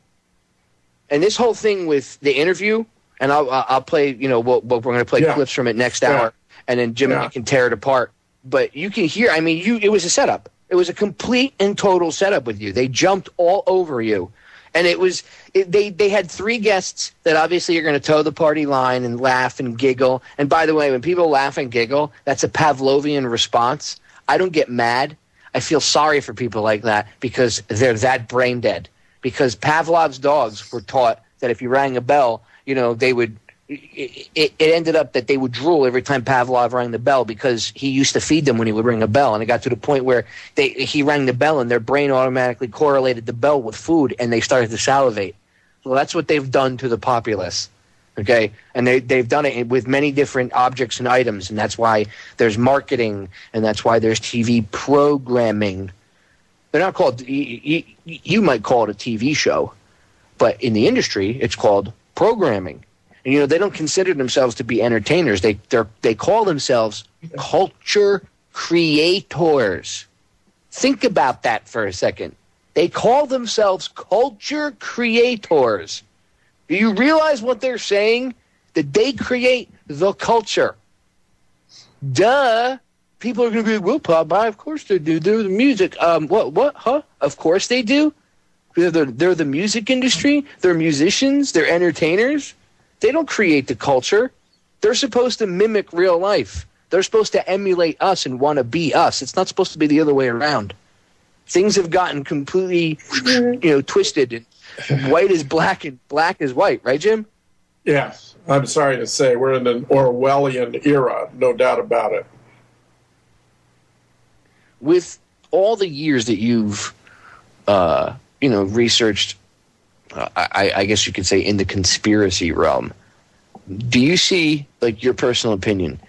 [SPEAKER 3] and this whole thing with the interview, and I'll I'll play. You know, we'll, we're going to play
[SPEAKER 4] Yeah.
[SPEAKER 3] clips from it next
[SPEAKER 4] Yeah.
[SPEAKER 3] hour, and then Jim and I can tear it apart. But you can hear. I mean, you it was a setup. It was a complete and total setup with you. They jumped all over you, and it was it, they they had three guests that obviously are going to toe the party line and laugh and giggle. And by the way, when people laugh and giggle, that's a Pavlovian response. I don't get mad. I feel sorry for people like that because they're that brain dead. Because Pavlov's dogs were taught that if you rang a bell, you know they would. It, it, ended up that they would drool every time Pavlov rang the bell because he used to feed them when he would ring a bell, and it got to the point where they he rang the bell and their brain automatically correlated the bell with food, and they started to salivate. Well, that's what they've done to the populace. Okay, and they they've done it with many different objects and items, and that's why there's marketing, and that's why there's TV programming. They're not called. You, you, you might call it a TV show, but in the industry, it's called programming. And you know they don't consider themselves to be entertainers. They they they call themselves culture creators. Think about that for a second. They call themselves culture creators. Do you realize what they're saying? That they create the culture. Duh. People are going to be, well, Popeye, of course they do. They're the music. Um, what, what, huh? Of course they do. They're the, they're the music industry. They're musicians. They're entertainers. They don't create the culture. They're supposed to mimic real life. They're supposed to emulate us and want to be us. It's not supposed to be the other way around. Things have gotten completely, you know, twisted and white is black and black is white, right, Jim?
[SPEAKER 4] Yes, I'm sorry to say we're in an Orwellian era, no doubt about it.
[SPEAKER 3] With all the years that you've, uh, you know, researched, uh, I, I guess you could say in the conspiracy realm, do you see, like, your personal opinion?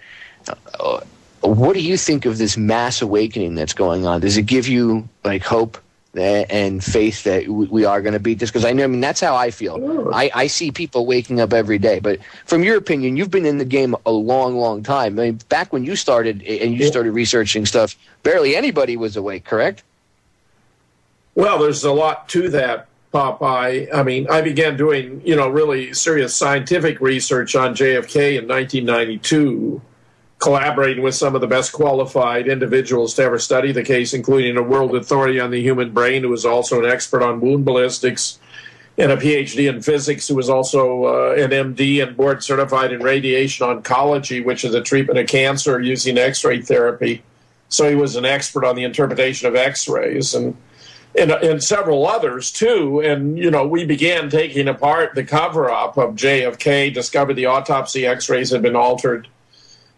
[SPEAKER 3] Uh, what do you think of this mass awakening that's going on? Does it give you like hope and faith that we we are going to beat this? Because I know, I mean, that's how I feel. I, I see people waking up every day. But from your opinion, you've been in the game a long, long time. I mean, back when you started and you started researching stuff, barely anybody was awake, correct?
[SPEAKER 4] Well, there's a lot to that, Popeye. I mean, I began doing, you know, really serious scientific research on JFK in 1992, collaborating with some of the best qualified individuals to ever study the case, including a world authority on the human brain who was also an expert on wound ballistics and a PhD in physics who was also uh, an MD and board certified in radiation oncology, which is a treatment of cancer using X-ray therapy. So he was an expert on the interpretation of X-rays and and, and several others too. And you know, we began taking apart the cover-up of JFK, discovered the autopsy X-rays had been altered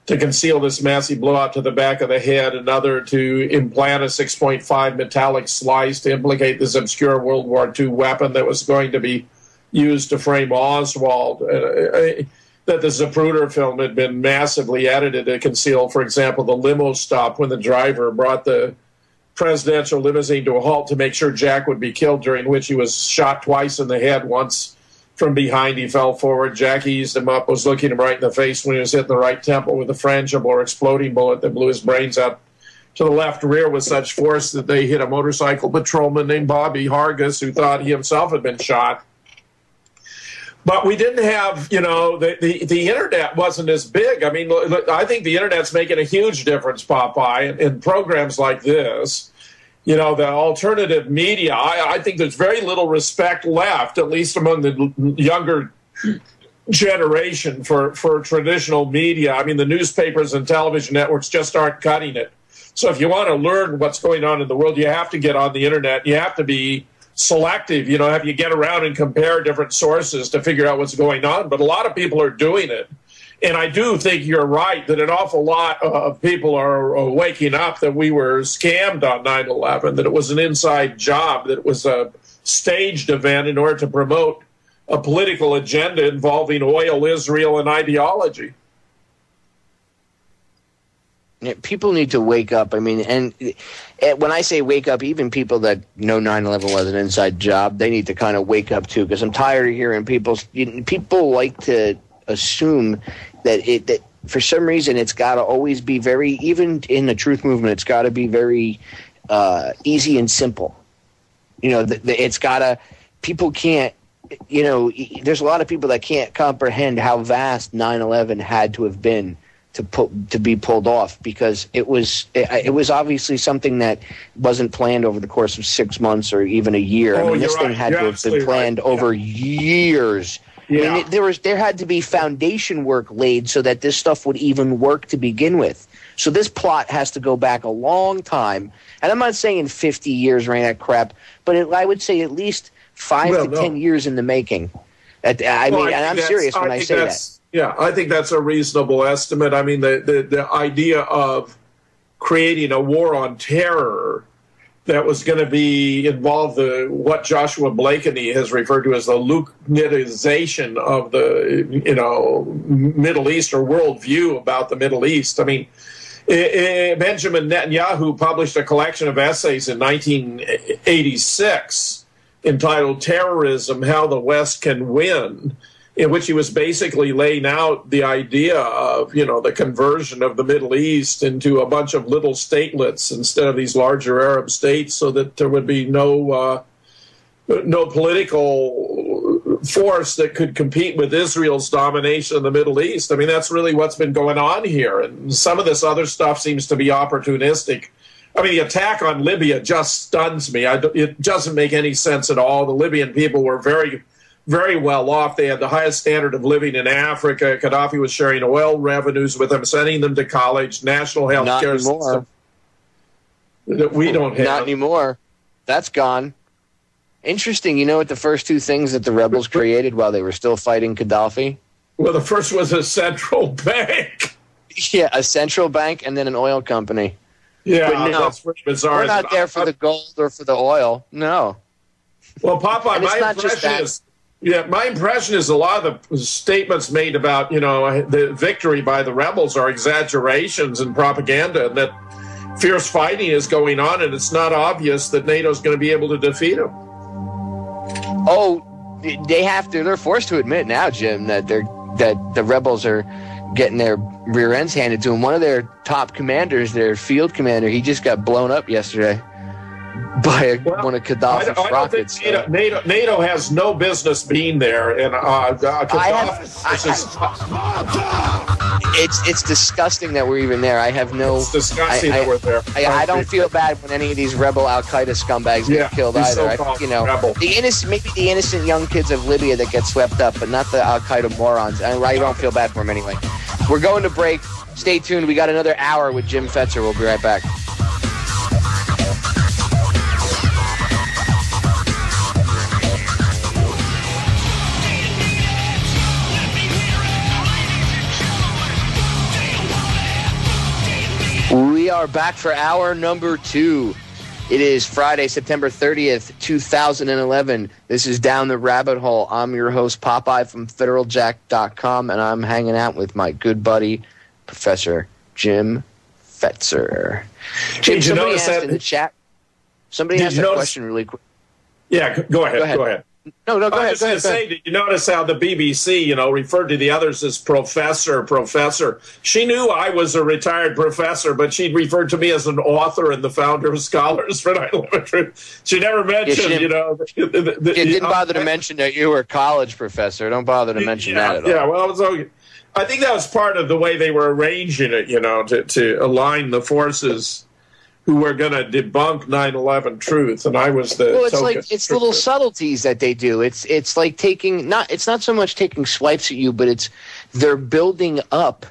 [SPEAKER 4] to conceal this massive blowout to the back of the head, another to implant a 6.5 metallic slice to implicate this obscure World War II weapon that was going to be used to frame Oswald. Uh, uh, that the Zapruder film had been massively edited to conceal, for example, the limo stop when the driver brought the presidential limousine to a halt to make sure Jack would be killed, during which he was shot twice in the head, once from behind. He fell forward. Jack eased him up, was looking him right in the face when he was hitting the right temple with a frangible or exploding bullet that blew his brains out to the left rear with such force that they hit a motorcycle patrolman named Bobby Hargis, who thought he himself had been shot. But we didn't have, you know, the, the, the internet wasn't as big. I mean, I think the internet's making a huge difference, Popeye, in, in programs like this. You know, the alternative media, I, I think there's very little respect left, at least among the younger generation, for, for traditional media. I mean, the newspapers and television networks just aren't cutting it. So if you want to learn what's going on in the world, you have to get on the internet. You have to be selective. You know, have you get around and compare different sources to figure out what's going on. But a lot of people are doing it. And I do think you're right that an awful lot of people are waking up that we were scammed on 9 11, that it was an inside job, that it was a staged event in order to promote a political agenda involving oil, Israel, and ideology.
[SPEAKER 3] People need to wake up. I mean, and eh, when I say wake up, even people that know 9/11 was an inside job, they need to kind of wake up too. Because I'm tired of hearing people. People like to assume that it that for some reason it's got to always be very. Even in the truth movement, it's got to be very uh, easy and simple. You know, the, the, it's got to. People can't you know, there's a lot of people that can't comprehend how vast 9/11 had to have been to put to be pulled off because it was it, it, was obviously something that wasn't planned over the course of six months or even a year.
[SPEAKER 4] Oh,
[SPEAKER 3] I mean, this
[SPEAKER 4] you're
[SPEAKER 3] thing
[SPEAKER 4] right.
[SPEAKER 3] had
[SPEAKER 4] You're
[SPEAKER 3] to have been planned
[SPEAKER 4] right.
[SPEAKER 3] over years. I
[SPEAKER 4] Yeah.
[SPEAKER 3] mean, it, there was there had to be foundation work laid so that this stuff would even work to begin with. So this plot has to go back a long time, and I'm not saying 50 years or any that crap, but it, I would say at least five
[SPEAKER 4] Well,
[SPEAKER 3] to
[SPEAKER 4] no.
[SPEAKER 3] 10 years in the making. At- I
[SPEAKER 4] Well,
[SPEAKER 3] mean, and I'm serious when I
[SPEAKER 4] think
[SPEAKER 3] say that.
[SPEAKER 4] Yeah, I think that's a reasonable estimate. I mean, the, the, the idea of creating a war on terror that was going to be involve the what Joshua Blakeney has referred to as the Lukenitization of the you know Middle East or worldview about the Middle East. I mean, eh, eh, Benjamin Netanyahu published a collection of essays in 1986 entitled Terrorism How the West Can Win, in which he was basically laying out the idea of, you know, the conversion of the Middle East into a bunch of little statelets instead of these larger Arab states so that there would be no. Uh, no political force that could compete with Israel's domination of the Middle East. I mean, that's really what's been going on here. And some of this other stuff seems to be opportunistic. I mean, the attack on Libya just stuns me. I, it doesn't make any sense at all. The Libyan people were very, very well off. They had the highest standard of living in Africa. Gaddafi was sharing oil revenues with them, sending them to college, national health
[SPEAKER 3] Not
[SPEAKER 4] care
[SPEAKER 3] anymore.
[SPEAKER 4] system that we don't have.
[SPEAKER 3] Not anymore. That's gone. Interesting. You know what the first two things that the rebels created while they were still fighting Gaddafi?
[SPEAKER 4] Well, the first was a central bank.
[SPEAKER 3] Yeah, a central bank and then an oil company.
[SPEAKER 4] Yeah,
[SPEAKER 3] But no,
[SPEAKER 4] that's pretty bizarre.
[SPEAKER 3] We're not there for the gold or for the oil. No.
[SPEAKER 4] well,
[SPEAKER 3] Papa,
[SPEAKER 4] My impression is, yeah, my impression is a lot of the statements made about you know the victory by the rebels are exaggerations and propaganda, and that fierce fighting is going on, and it's not obvious that NATO's going to be able to defeat them.
[SPEAKER 3] Oh, they have to. They're forced to admit now, Jim, that they're that the rebels are getting their rear ends handed to them. One of their top commanders, their field commander, he just got blown up yesterday by a,
[SPEAKER 4] Well,
[SPEAKER 3] one of
[SPEAKER 4] I,
[SPEAKER 3] Gaddafi's
[SPEAKER 4] don't- I don't think
[SPEAKER 3] rockets.
[SPEAKER 4] NATO, NATO, NATO has no business being there, and uh, uh, Gaddafi
[SPEAKER 3] I have-
[SPEAKER 4] is just-
[SPEAKER 3] it's it's disgusting that we're even there. I have no.
[SPEAKER 4] it's disgusting
[SPEAKER 3] I,
[SPEAKER 4] that we're there.
[SPEAKER 3] I, I don't feel bad when any of these rebel Al Qaeda scumbags
[SPEAKER 4] Yeah,
[SPEAKER 3] get killed either. I,
[SPEAKER 4] so-called
[SPEAKER 3] you know,
[SPEAKER 4] rebel.
[SPEAKER 3] the innocent, maybe the innocent young kids of Libya that get swept up, but not the Al Qaeda morons. I, I don't feel bad for them anyway. We're going to break. Stay tuned. We got another hour with Jim Fetzer. We'll be right back. Are back for hour number two. It is Friday, September 30th, 2011. This is Down the Rabbit Hole. I'm your host, Popeye from FederalJack.com, and I'm hanging out with my good buddy, Professor Jim Fetzer. Jim,
[SPEAKER 4] Did you
[SPEAKER 3] somebody
[SPEAKER 4] notice
[SPEAKER 3] asked
[SPEAKER 4] that-
[SPEAKER 3] in the chat. Somebody
[SPEAKER 4] Did
[SPEAKER 3] asked a
[SPEAKER 4] notice-
[SPEAKER 3] question really quick.
[SPEAKER 4] Yeah, go ahead.
[SPEAKER 3] Go ahead.
[SPEAKER 4] Go ahead.
[SPEAKER 3] No, no, go
[SPEAKER 4] I
[SPEAKER 3] ahead.
[SPEAKER 4] was going to say, did you notice how the BBC, you know, referred to the others as professor, professor? She knew I was a retired professor, but she referred to me as an author and the founder of Scholars for 9/11 Truth. She never mentioned,
[SPEAKER 3] didn't-
[SPEAKER 4] you know. The, the, the,
[SPEAKER 3] You didn't bother to mention that you were a college professor. Don't bother to mention
[SPEAKER 4] yeah,
[SPEAKER 3] that at all.
[SPEAKER 4] Yeah, well, it was okay. I think that was part of the way they were arranging it, you know, to, to align the forces who were going to debunk 9/11 truth, and I was the.
[SPEAKER 3] well it's like it's little subtleties that they do it's it's like taking not it's not so much taking swipes at you but it's they're building up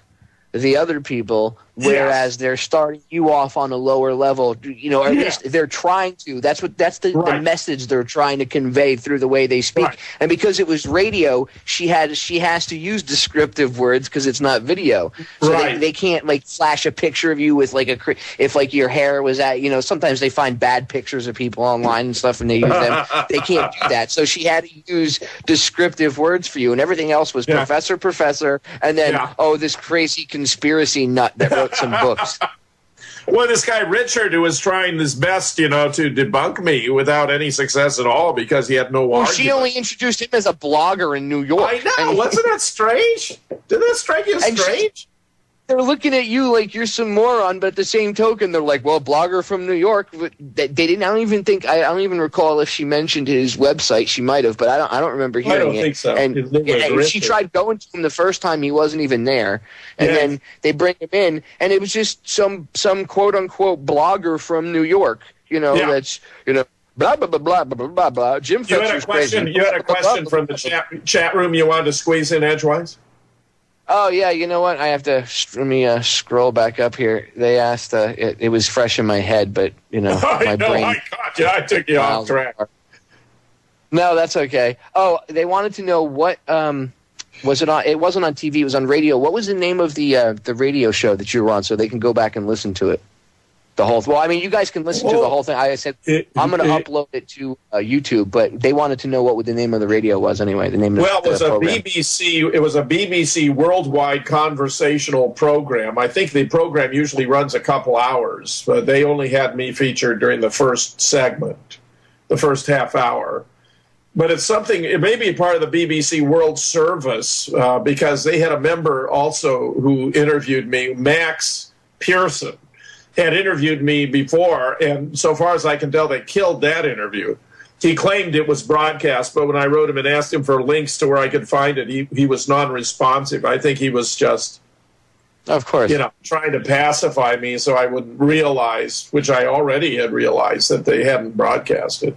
[SPEAKER 3] the other people whereas they're starting you off on a lower level you know or at
[SPEAKER 4] Yeah.
[SPEAKER 3] least they're trying to that's what that's the, the message they're trying to convey through the way they speak
[SPEAKER 4] Right.
[SPEAKER 3] and because it was radio she had she has to use descriptive words because it's not video so they,
[SPEAKER 4] Right.
[SPEAKER 3] they can't like flash a picture of you with like a cr- if like your hair was at you know sometimes they find bad pictures of people online and stuff and they use them they can't do that so she had to use descriptive words for you and everything else was
[SPEAKER 4] Yeah.
[SPEAKER 3] professor professor and then
[SPEAKER 4] Yeah.
[SPEAKER 3] oh this crazy conspiracy nut that some books
[SPEAKER 4] Well, this guy Richard, who was trying his best, you know, to debunk me without any success at all because he had no
[SPEAKER 3] well
[SPEAKER 4] argument.
[SPEAKER 3] she only introduced him as a blogger in new york
[SPEAKER 4] I know. Wasn't that strange? Did that strike you as
[SPEAKER 3] And she-
[SPEAKER 4] strange?
[SPEAKER 3] They're looking at you like you're some moron, but at the same token, they're like, "Well, blogger from New York." They, they didn't. I don't even think. I, I don't even recall if she mentioned his website. She might have, but I don't. I don't remember hearing I
[SPEAKER 4] don't
[SPEAKER 3] it.
[SPEAKER 4] think so.
[SPEAKER 3] And, and she tried going to him the first time. He wasn't even there, and then they bring him in, and it was just some some quote unquote blogger from New York. You know,
[SPEAKER 4] Yeah.
[SPEAKER 3] that's you know. Blah blah blah blah blah blah blah. Jim
[SPEAKER 4] You had a question.
[SPEAKER 3] crazy.
[SPEAKER 4] You had a question from the chat chat room. You wanted to squeeze in edgewise.
[SPEAKER 3] Oh yeah, you know what? I have to let me uh, scroll back up here. They asked. Uh, it, it was fresh in my head, but you know, my
[SPEAKER 4] know.
[SPEAKER 3] brain.
[SPEAKER 4] I caught you. I took you off track.
[SPEAKER 3] No, that's okay. Oh, they wanted to know what um, was it on? It wasn't on TV. It was on radio. What was the name of the uh, the radio show that you were on, so they can go back and listen to it. The whole. Well, I mean, you guys can listen to the whole thing. I said
[SPEAKER 4] it-
[SPEAKER 3] I'm going to upload it to uh, YouTube, but they wanted to know what the name of the radio was anyway. The name of
[SPEAKER 4] Well, it was
[SPEAKER 3] the
[SPEAKER 4] a
[SPEAKER 3] program.
[SPEAKER 4] BBC. It was a BBC worldwide conversational program. I think the program usually runs a couple hours, but they only had me featured during the first segment, the first half hour. But it's something. It may be part of the BBC World Service uh, because they had a member also who interviewed me, Max Pearson, had interviewed me before, and so far as I can tell, they killed that interview he claimed it was broadcast, but when I wrote him and asked him for links to where I could find it, he, he was non-responsive. I think he was just,
[SPEAKER 3] Of course.
[SPEAKER 4] you know, trying to pacify me so I would realize, which I already had realized, that they hadn't broadcast it.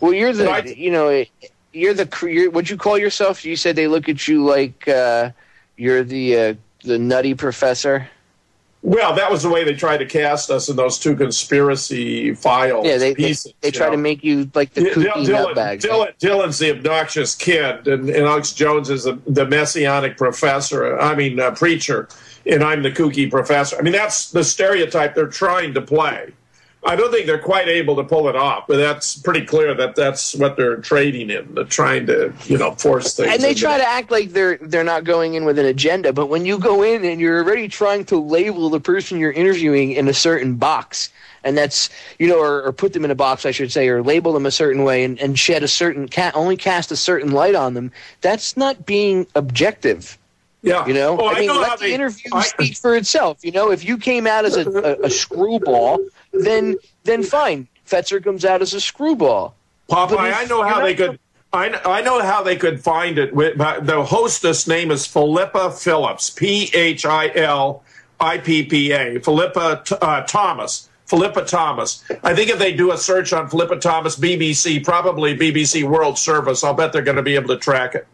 [SPEAKER 3] Well, you're the,
[SPEAKER 4] Right.
[SPEAKER 3] you know, you're the, you're, what'd you call yourself? You said they look at you like uh, you're the uh, the nutty professor.
[SPEAKER 4] Well, that was the way they tried to cast us in those two conspiracy files
[SPEAKER 3] Yeah, they they,
[SPEAKER 4] pieces.
[SPEAKER 3] they
[SPEAKER 4] you
[SPEAKER 3] try
[SPEAKER 4] know.
[SPEAKER 3] to make you like the kooky
[SPEAKER 4] Dylan,
[SPEAKER 3] nutbags.
[SPEAKER 4] Dylan, Dylan's the obnoxious kid, and, and Alex Jones is the, the messianic professor. I mean, uh, preacher, and I'm the kooky professor. I mean, that's the stereotype they're trying to play. I don't think they're quite able to pull it off, but that's pretty clear that that's what they're trading in. They're trying to, you know, force things.
[SPEAKER 3] and they try to act like they're they're not going in with an agenda, but when you go in and you're already trying to label the person you're interviewing in a certain box, and that's you know, or, or put them in a box, I should say, or label them a certain way, and, and shed a certain ca- only cast a certain light on them. That's not being objective.
[SPEAKER 4] Yeah.
[SPEAKER 3] You know,
[SPEAKER 4] Oh,
[SPEAKER 3] I mean,
[SPEAKER 4] know
[SPEAKER 3] let the
[SPEAKER 4] they-
[SPEAKER 3] interview
[SPEAKER 4] I-
[SPEAKER 3] speak for itself. You know, if you came out as a, a, a screwball, then then fine. Fetzer comes out as a screwball.
[SPEAKER 4] Popeye, I know how they could. I, I know how they could find it. With, but the hostess name is Philippa Phillips, P H I L I P P A, Philippa uh, Thomas. Philippa Thomas. I think if they do a search on Philippa Thomas, BBC, probably BBC World Service, I'll bet they're going to be able to track it.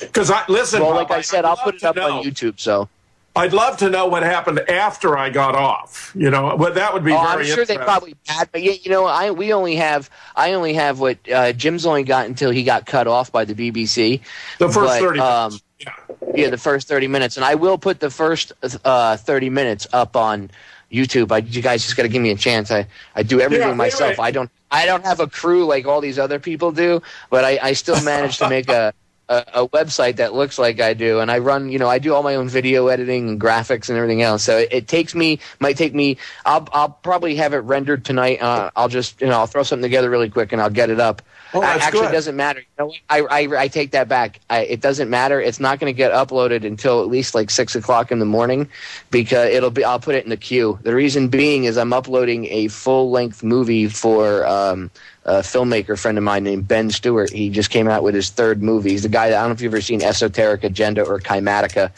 [SPEAKER 4] Because I listen.
[SPEAKER 3] Well, like I said,
[SPEAKER 4] I'd
[SPEAKER 3] I'll put it up
[SPEAKER 4] know-
[SPEAKER 3] on YouTube. So,
[SPEAKER 4] I'd love to know what happened after I got off. You know, but that would be
[SPEAKER 3] oh,
[SPEAKER 4] very
[SPEAKER 3] I'm sure they probably had, but yeah, you know, I we only have I only have what uh, Jim's only got until he got cut off by the BBC.
[SPEAKER 4] the first
[SPEAKER 3] but,
[SPEAKER 4] thirty.
[SPEAKER 3] um,
[SPEAKER 4] minutes. yeah.
[SPEAKER 3] Yeah, the first 30 minutes. And I will put the first uh, 30 minutes up on YouTube. I, you guys just got to give me a chance. I, I do everything
[SPEAKER 4] Yeah,
[SPEAKER 3] myself.
[SPEAKER 4] right.
[SPEAKER 3] I don't I don't have a crew like all these other people do, but I, I still manage to make a, a, website that looks like I do. And I run, you know, I do all my own video editing and graphics and everything else. So it, it takes me, might take me, I'll, I'll probably have it rendered tonight. Uh, I'll just, you know, I'll throw something together really quick and I'll get it up.
[SPEAKER 4] Oh, that's
[SPEAKER 3] actually,
[SPEAKER 4] good.
[SPEAKER 3] it doesn't matter. You know what? I, I, I take that back. I, it doesn't matter. It's not going to get uploaded until at least like six o'clock in the morning, because it'll be. I'll put it in the queue. The reason being is I'm uploading a full length movie for um, a filmmaker friend of mine named Ben Stewart. He just came out with his third movie. He's the guy that I don't know if you've ever seen Esoteric Agenda or Kymatica.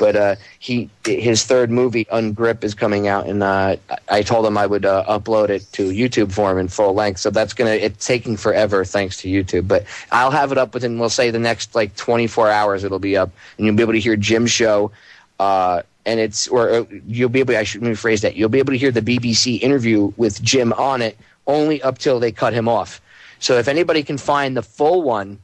[SPEAKER 3] But uh, he his third movie, Ungrip, is coming out, and uh, I told him I would uh, upload it to YouTube for him in full length. So that's gonna it's taking forever thanks to YouTube, but I'll have it up within we'll say the next like 24 hours. It'll be up, and you'll be able to hear Jim's show. Uh, and it's or uh, you'll be able. I should rephrase that. You'll be able to hear the BBC interview with Jim on it only up till they cut him off. So if anybody can find the full one,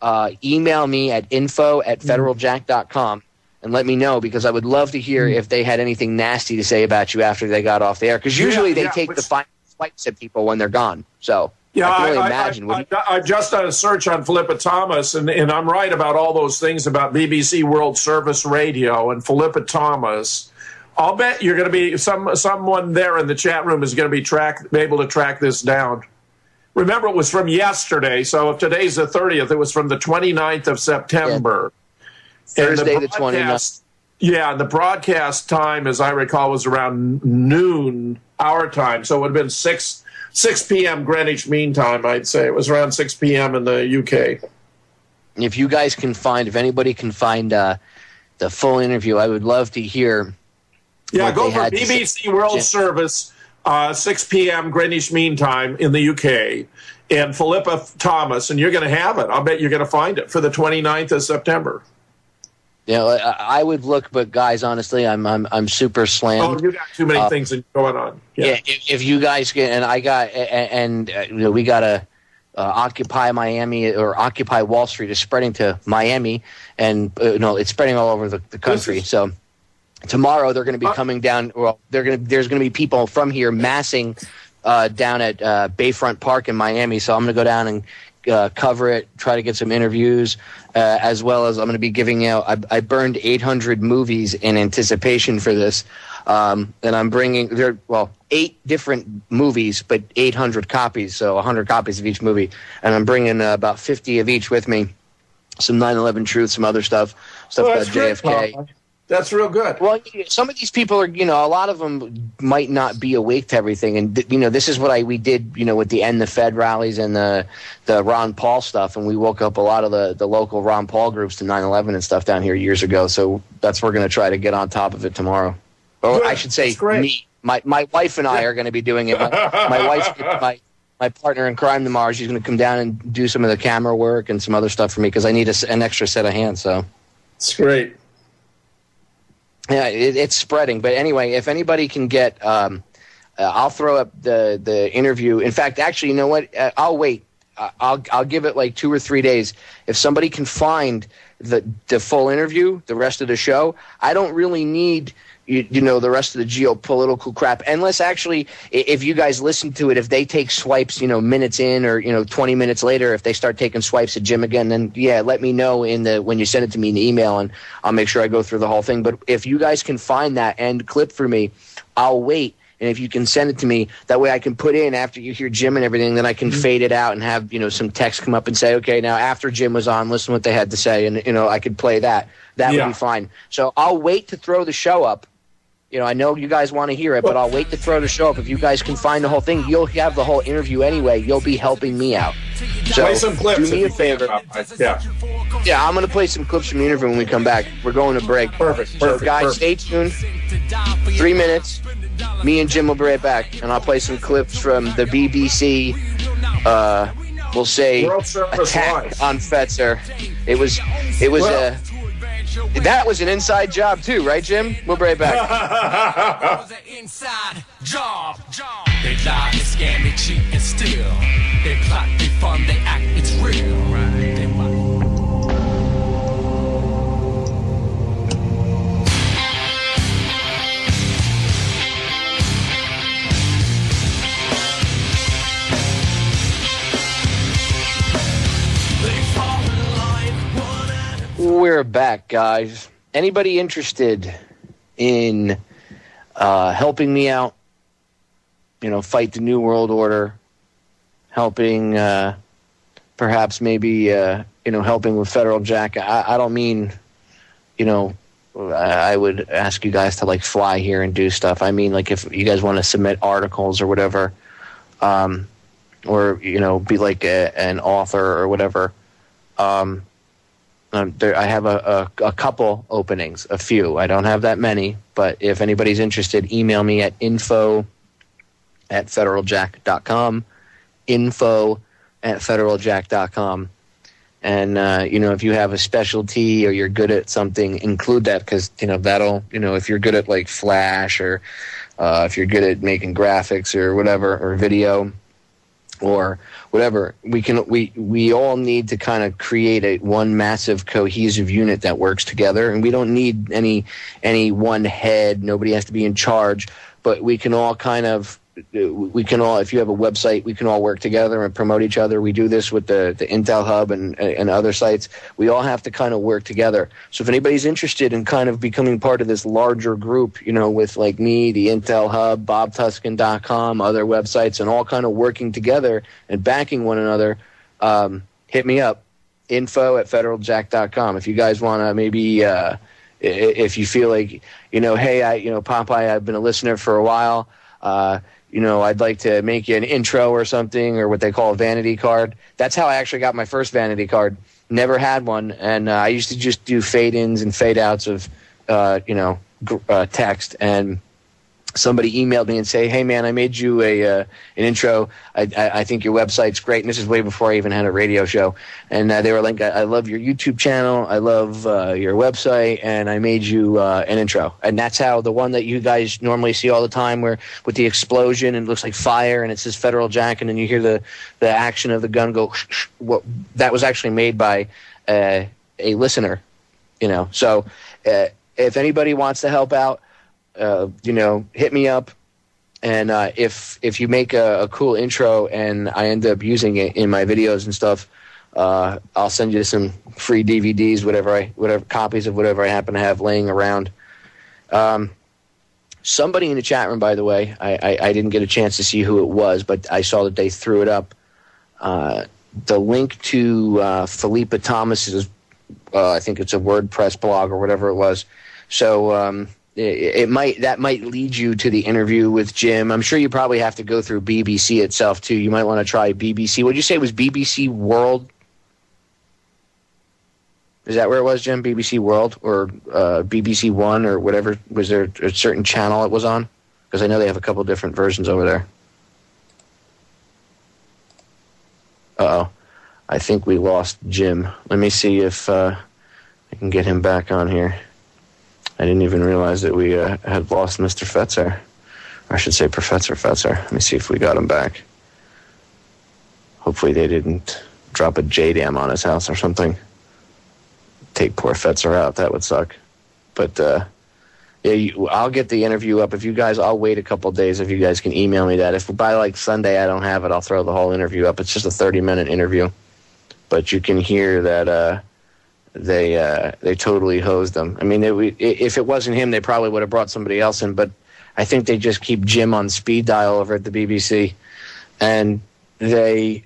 [SPEAKER 3] uh, email me at info at federaljack.com and let me know because I would love to hear hmm. if they had anything nasty to say about you after they got off the air. Because usually
[SPEAKER 4] Yeah,
[SPEAKER 3] they
[SPEAKER 4] yeah,
[SPEAKER 3] take the final swipes at people when they're gone. So
[SPEAKER 4] Yeah,
[SPEAKER 3] I can only
[SPEAKER 4] I,
[SPEAKER 3] imagine.
[SPEAKER 4] I, I, I just done a search on Philippa Thomas, and, and I'm right about all those things about BBC World Service Radio and Philippa Thomas. I'll bet you're going to be some someone there in the chat room is going to be track able to track this down. Remember, it was from yesterday, so if today's the 30th, it was from the 29th of September. And
[SPEAKER 3] Thursday the
[SPEAKER 4] broadcast- Yeah, the broadcast time, as I recall, was around noon our time, so it would have been six six p.m. Greenwich Mean Time. I'd say it was around six p.m. in the UK.
[SPEAKER 3] If you guys can find, if anybody can find uh, the full interview, I would love to hear.
[SPEAKER 4] Yeah, go for
[SPEAKER 3] had to say.
[SPEAKER 4] BBC World
[SPEAKER 3] Jim.
[SPEAKER 4] Service, uh, 6 p.m. Greenwich Mean Time in the UK, and Philippa Thomas, and you're going to have it. I'll bet you're going to find it for the 29th of September.
[SPEAKER 3] You know, I, I would look, but guys, honestly, I'm I'm I'm super slammed.
[SPEAKER 4] Oh, you got too many
[SPEAKER 3] Uh,
[SPEAKER 4] things going on.
[SPEAKER 3] yeah,
[SPEAKER 4] Yeah.
[SPEAKER 3] if, if you guys get and I got a- a- and uh, you know we got to uh, occupy Miami or occupy Wall Street is spreading to Miami, and uh, you know it's spreading all over the, the country.
[SPEAKER 4] is-
[SPEAKER 3] So tomorrow they're going to be
[SPEAKER 4] Uh,
[SPEAKER 3] coming down. Well, they're going to there's going to be people from here massing uh, down at uh, Bayfront Park in Miami. So I'm going to go down and. Uh, cover it, try to get some interviews, uh, as well as I'm going to be giving out. I, I burned 800 movies in anticipation for this, um, and I'm bringing there. Well, eight different movies, but 800 copies, so 100 copies of each movie, and I'm bringing uh, about 50 of each with me. Some 9/11 truth, some other stuff, stuff
[SPEAKER 4] Well,
[SPEAKER 3] about
[SPEAKER 4] great,
[SPEAKER 3] JFK.
[SPEAKER 4] Paul. That's real good.
[SPEAKER 3] Well, some of these people are, you know, a lot of them might not be awake to everything, and th- you know, this is what I we did, you know, with the end the Fed rallies and the the Ron Paul stuff, and we woke up a lot of the the local Ron Paul groups to 9/11 and stuff down here years ago. So that's we're going to try to get on top of it tomorrow. Or. I should say, me, my my wife and I are going to be doing it. My, my wife, my my partner in crime tomorrow, she's going to come down and do some of the camera work and some other stuff for me because I need a an extra set of hands. So.
[SPEAKER 4] It's great.
[SPEAKER 3] Yeah, it, it's spreading. But anyway, if anybody can get, um, uh, I'll throw up the the interview. In fact, actually, you know what? Uh, I'll wait. I'll I'll give it like two or three days. If somebody can find the the full interview, the rest of the show, I don't really need. You, you know the rest of the geopolitical crap. Unless actually if you guys listen to it if they take swipes you know minutes in or you know 20 minutes later if they start taking swipes at jim again then yeah let me know in the when you send it to me in the email and i'll make sure i go through the whole thing. But if you guys can find that end clip for me i'll wait. And if you can send it to me that way i can put in after you hear jim and everything then i can mm-hmm. fade it out and have you know some text come up and say okay now after jim was on listen what they had to say. And you know i could play that. That
[SPEAKER 4] Yeah.
[SPEAKER 3] would be fine. So i'll wait to throw the show up you know, I know you guys want to hear it, but I'll wait to throw the show up. If you guys can find the whole thing, you'll have the whole interview anyway. You'll be helping me out. So
[SPEAKER 4] Play some clips.
[SPEAKER 3] do me a favor.
[SPEAKER 4] Yeah.
[SPEAKER 3] Yeah, I'm going to play some clips from the interview when we come back. We're going to break.
[SPEAKER 4] Perfect,
[SPEAKER 3] So, guys,
[SPEAKER 4] perfect.
[SPEAKER 3] stay tuned. Three minutes. Me and Jim will be right back, and I'll play some clips from the BBC. Uh, we'll say attack
[SPEAKER 4] Live.
[SPEAKER 3] on Fetzer. It was, it was
[SPEAKER 4] Well-
[SPEAKER 3] uh, that was an inside job too, right, Jim? We'll be right back.
[SPEAKER 5] was an inside job. job. They lie, they scam, they cheat and steal. They plot, they they act, it's real.
[SPEAKER 3] We're back, guys. Anybody interested in uh, helping me out? You know, fight the New World Order, helping, uh, perhaps maybe, uh, you know, helping with Federal Jack. I, I don't mean, you know, I would ask you guys to like fly here and do stuff. I mean, like if you guys want to submit articles or whatever, um, or you know, be like a, an author or whatever. Um, um, there, I have a, a, a couple openings, a few. I don't have that many, but if anybody's interested, email me at info at federaljack.com, info at federaljack.com. And, uh, you know, if you have a specialty or you're good at something, include that because, you know, that'll, you know, if you're good at like Flash or uh, if you're good at making graphics or whatever, or video, or whatever we can we we all need to kind of create a one massive cohesive unit that works together and we don't need any any one head nobody has to be in charge but we can all kind of we can all if you have a website we can all work together and promote each other. We do this with the the intel hub and and other sites. We all have to kind of work together. So if anybody's interested in kind of becoming part of this larger group you know with like me the intel hub bobtuskin.com other websites and all kind of working together and backing one another um, hit me up info at federaljack.com if you guys want to maybe uh, if you feel like you know, hey, I you know Popeye, I've been a listener for a while. Uh, you know, I'd like to make you an intro or something, or what they call a vanity card. That's how I actually got my first vanity card. Never had one, and uh, I used to just do fade ins and fade outs of, uh, you know, uh, text and somebody emailed me and say, "Hey man, I made you a uh, an intro. I, I, I, think your website's great." And this is way before I even had a radio show. And uh, they were like, I, "I love your YouTube channel. I love uh, your website, and I made you uh, an intro." And that's how the one that you guys normally see all the time, where with the explosion and it looks like fire, and it says Federal Jack, and then you hear the the action of the gun go. What that was actually made by uh, a listener, you know. So uh, if anybody wants to help out uh, you know, hit me up. And uh, if if you make a, a, cool intro and I end up using it in my videos and stuff, uh, I'll send you some free DVDs, whatever I whatever copies of whatever I happen to have laying around. Um, somebody in the chat room, by the way, I, I, I, didn't get a chance to see who it was, but I saw that they threw it up. Uh, the link to uh, Philippa Thomas's, uh, I think it's a WordPress blog or whatever it was. So um, it might that might lead you to the interview with Jim. I'm sure you probably have to go through BBC itself too. You might want to try BBC. What did you say it was BBC World? Is that where it was, Jim? BBC World or uh, BBC One or whatever? Was there a certain channel it was on? Because I know they have a couple different versions over there. Uh oh, I think we lost Jim. Let me see if uh, I can get him back on here. I didn't even realize that we uh, had lost Mr. Fetzer. I should say Professor Fetzer. Let me see if we got him back. Hopefully they didn't drop a JDAM on his house or something. Take poor Fetzer out. That would suck. But uh, yeah, you, I'll get the interview up. If you guys, I'll wait a couple days. If you guys can email me that. If by like Sunday I don't have it, I'll throw the whole interview up. It's just a 30 minute interview. But you can hear that. Uh, they uh, they totally hosed them. I mean, it, if it wasn't him, they probably would have brought somebody else in. But I think they just keep Jim on speed dial over at the BBC, and they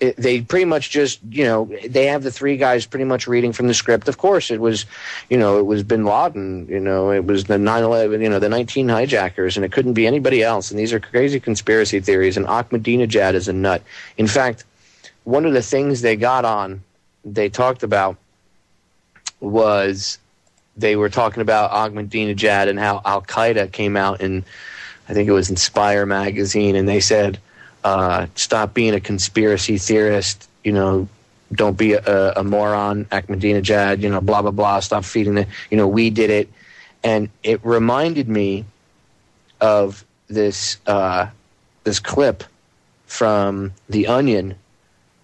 [SPEAKER 3] it, they pretty much just you know they have the three guys pretty much reading from the script. Of course, it was you know it was Bin Laden, you know it was the 9/11, you know the 19 hijackers, and it couldn't be anybody else. And these are crazy conspiracy theories. And Ahmadinejad is a nut. In fact, one of the things they got on, they talked about was they were talking about Ahmadinejad and how Al Qaeda came out in, I think it was Inspire magazine, and they said, uh, "Stop being a conspiracy theorist. You know, don't be a, a moron, Ahmadinejad. You know, blah blah blah. Stop feeding the. You know, we did it." And it reminded me of this uh, this clip from The Onion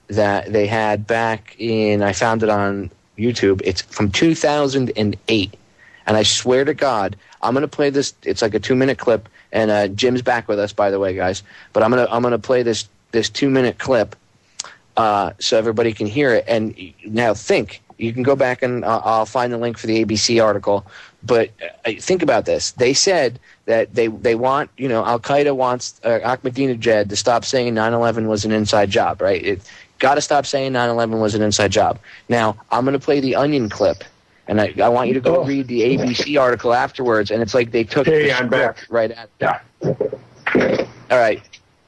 [SPEAKER 3] that they had back in. I found it on YouTube. It's from 2008. And I swear to God, I'm going to play this. It's like a two minute clip. And uh, Jim's back with us, by the way, guys. But I'm going to I'm to play this this two minute clip uh, so everybody can hear it. And now think. You can go back and uh, I'll find the link for the ABC article. But uh, think about this. They said that they they want you know Al Qaeda wants uh, Ahmadinejad to stop saying 9/11 was an inside job, right? It, Got to stop saying 9 11 was an inside job. Now, I'm going to play the Onion clip, and I, I want you to go oh. read the ABC article afterwards. And it's like they took
[SPEAKER 4] hey, the I'm back.
[SPEAKER 3] right at
[SPEAKER 4] Yeah.
[SPEAKER 3] All right.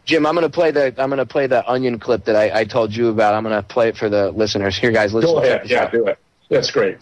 [SPEAKER 3] Jim, I'm gonna play the I'm gonna play the onion clip that I, I told you about. I'm gonna play it for the listeners. Here, guys, listen.
[SPEAKER 4] Go ahead. Yeah, do it. That's great.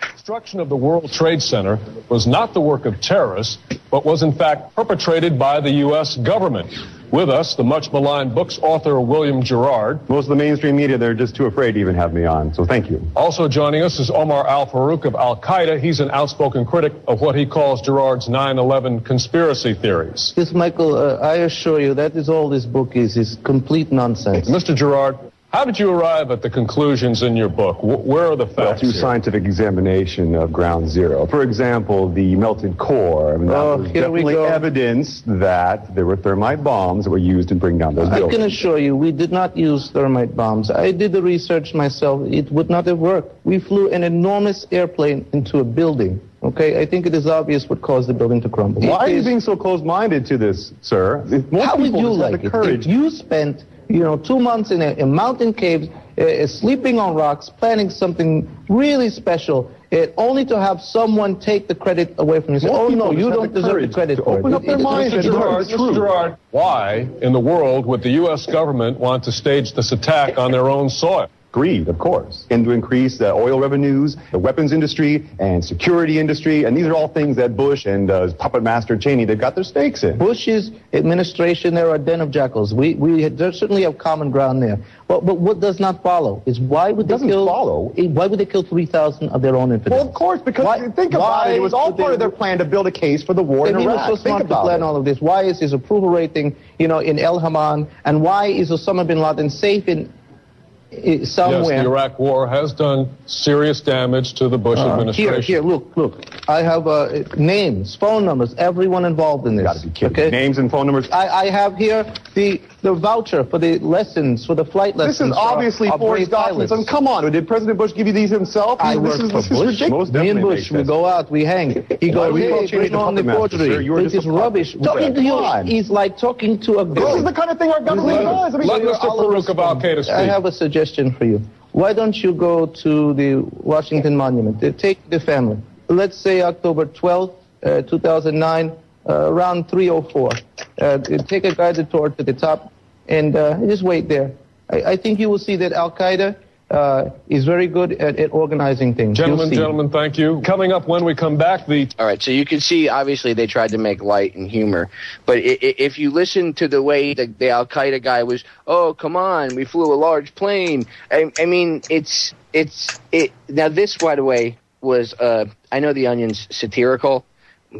[SPEAKER 7] Destruction of the World Trade Center was not the work of terrorists, but was in fact perpetrated by the U.S. government. With us, the much maligned book's author, William Gerard.
[SPEAKER 8] Most of the mainstream media, they're just too afraid to even have me on, so thank you.
[SPEAKER 7] Also joining us is Omar Al Farouk of Al Qaeda. He's an outspoken critic of what he calls Gerard's 9 11 conspiracy theories.
[SPEAKER 9] Yes, Michael, uh, I assure you that is all this book is, is complete nonsense.
[SPEAKER 7] Mr. Gerard, how did you arrive at the conclusions in your book? Where are the facts? Well,
[SPEAKER 8] through here? scientific examination of ground zero. For example, the melted core. I mean, that oh, was definitely evidence that there were thermite bombs that were used to bring down those buildings.
[SPEAKER 9] I can assure you, we did not use thermite bombs. I did the research myself. It would not have worked. We flew an enormous airplane into a building. Okay, I think it is obvious what caused the building to crumble.
[SPEAKER 8] Why it are you being so close-minded to this, sir?
[SPEAKER 9] Most How would you like it? If you spent you know, two months in a, mountain cave, uh, uh, sleeping on rocks, planning something really special. Uh, it, only to have someone take the credit away from you. Say, oh no, you don't deserve the credit
[SPEAKER 8] open up their minds.
[SPEAKER 7] Mr. Gerard, Mr. Gerard, why in the world would the U.S. government want to stage this attack on their own soil?
[SPEAKER 8] Greed, of course, and to increase the oil revenues, the weapons industry, and security industry. And these are all things that Bush and uh, puppet master Cheney, they've got their stakes in.
[SPEAKER 9] Bush's administration, there are a den of jackals. We, we certainly have common ground there. But, but what does not follow is why would they kill?
[SPEAKER 8] Follow.
[SPEAKER 9] Why would they kill 3,000 of their own infidels?
[SPEAKER 8] Well, of course, because why, think about it. It was all part of their plan to build a case for the war in Iraq.
[SPEAKER 9] so smart
[SPEAKER 8] think
[SPEAKER 9] to plan
[SPEAKER 8] it.
[SPEAKER 9] all of this. Why is his approval rating, you know, in El Haman, and why is Osama bin Laden safe in somewhere.
[SPEAKER 7] Yes, the Iraq War has done serious damage to the Bush uh, administration.
[SPEAKER 9] Here, here, look, look. I have uh, names, phone numbers, everyone involved in this.
[SPEAKER 8] Got to be kidding. Okay? Names and phone numbers.
[SPEAKER 9] I, I have here the the voucher for the lessons, for the flight lessons.
[SPEAKER 8] This is obviously forged documents. I mean, come on, did President Bush give you these himself?
[SPEAKER 9] I this is, for this Bush. Is Most Me and Bush, we go out, we hang. He goes, hey, bring on the forgery. This is rubbish. Talking to you is like talking to a girl.
[SPEAKER 8] This is the kind of thing our government does.
[SPEAKER 7] I mean, Let Mr. Farouk of Al-Qaeda speak.
[SPEAKER 9] I have a suggestion for you. Why don't you go to the Washington Monument? Take the family. Let's say October 12th, uh, 2009, uh, around 304. Uh, take a guided tour to the top and uh, just wait there. I, I, think you will see that Al Qaeda uh, is very good at, at organizing things.
[SPEAKER 7] Gentlemen, gentlemen, thank you. Coming up when we come back, the.
[SPEAKER 3] All right, so you can see obviously they tried to make light and humor, but if you listen to the way the, the Al Qaeda guy was, oh come on, we flew a large plane. I, I mean, it's it's it. Now this, by the way, was uh, I know the Onion's satirical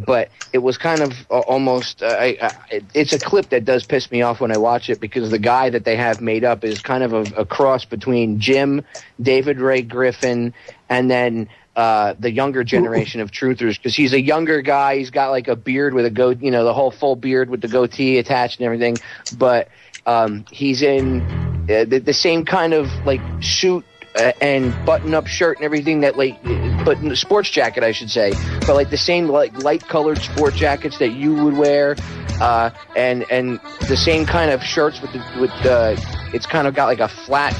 [SPEAKER 3] but it was kind of uh, almost uh, I, I, it's a clip that does piss me off when I watch it because the guy that they have made up is kind of a, a cross between Jim, David Ray Griffin, and then uh, the younger generation of truthers because he's a younger guy. He's got like a beard with a goat, you know, the whole full beard with the goatee attached and everything. But um, he's in uh, the, the same kind of like suit uh, and button-up shirt and everything that like but sports jacket I should say. But like the same like light colored sport jackets that you would wear uh, and and the same kind of shirts with the with the it's kind of got like a flat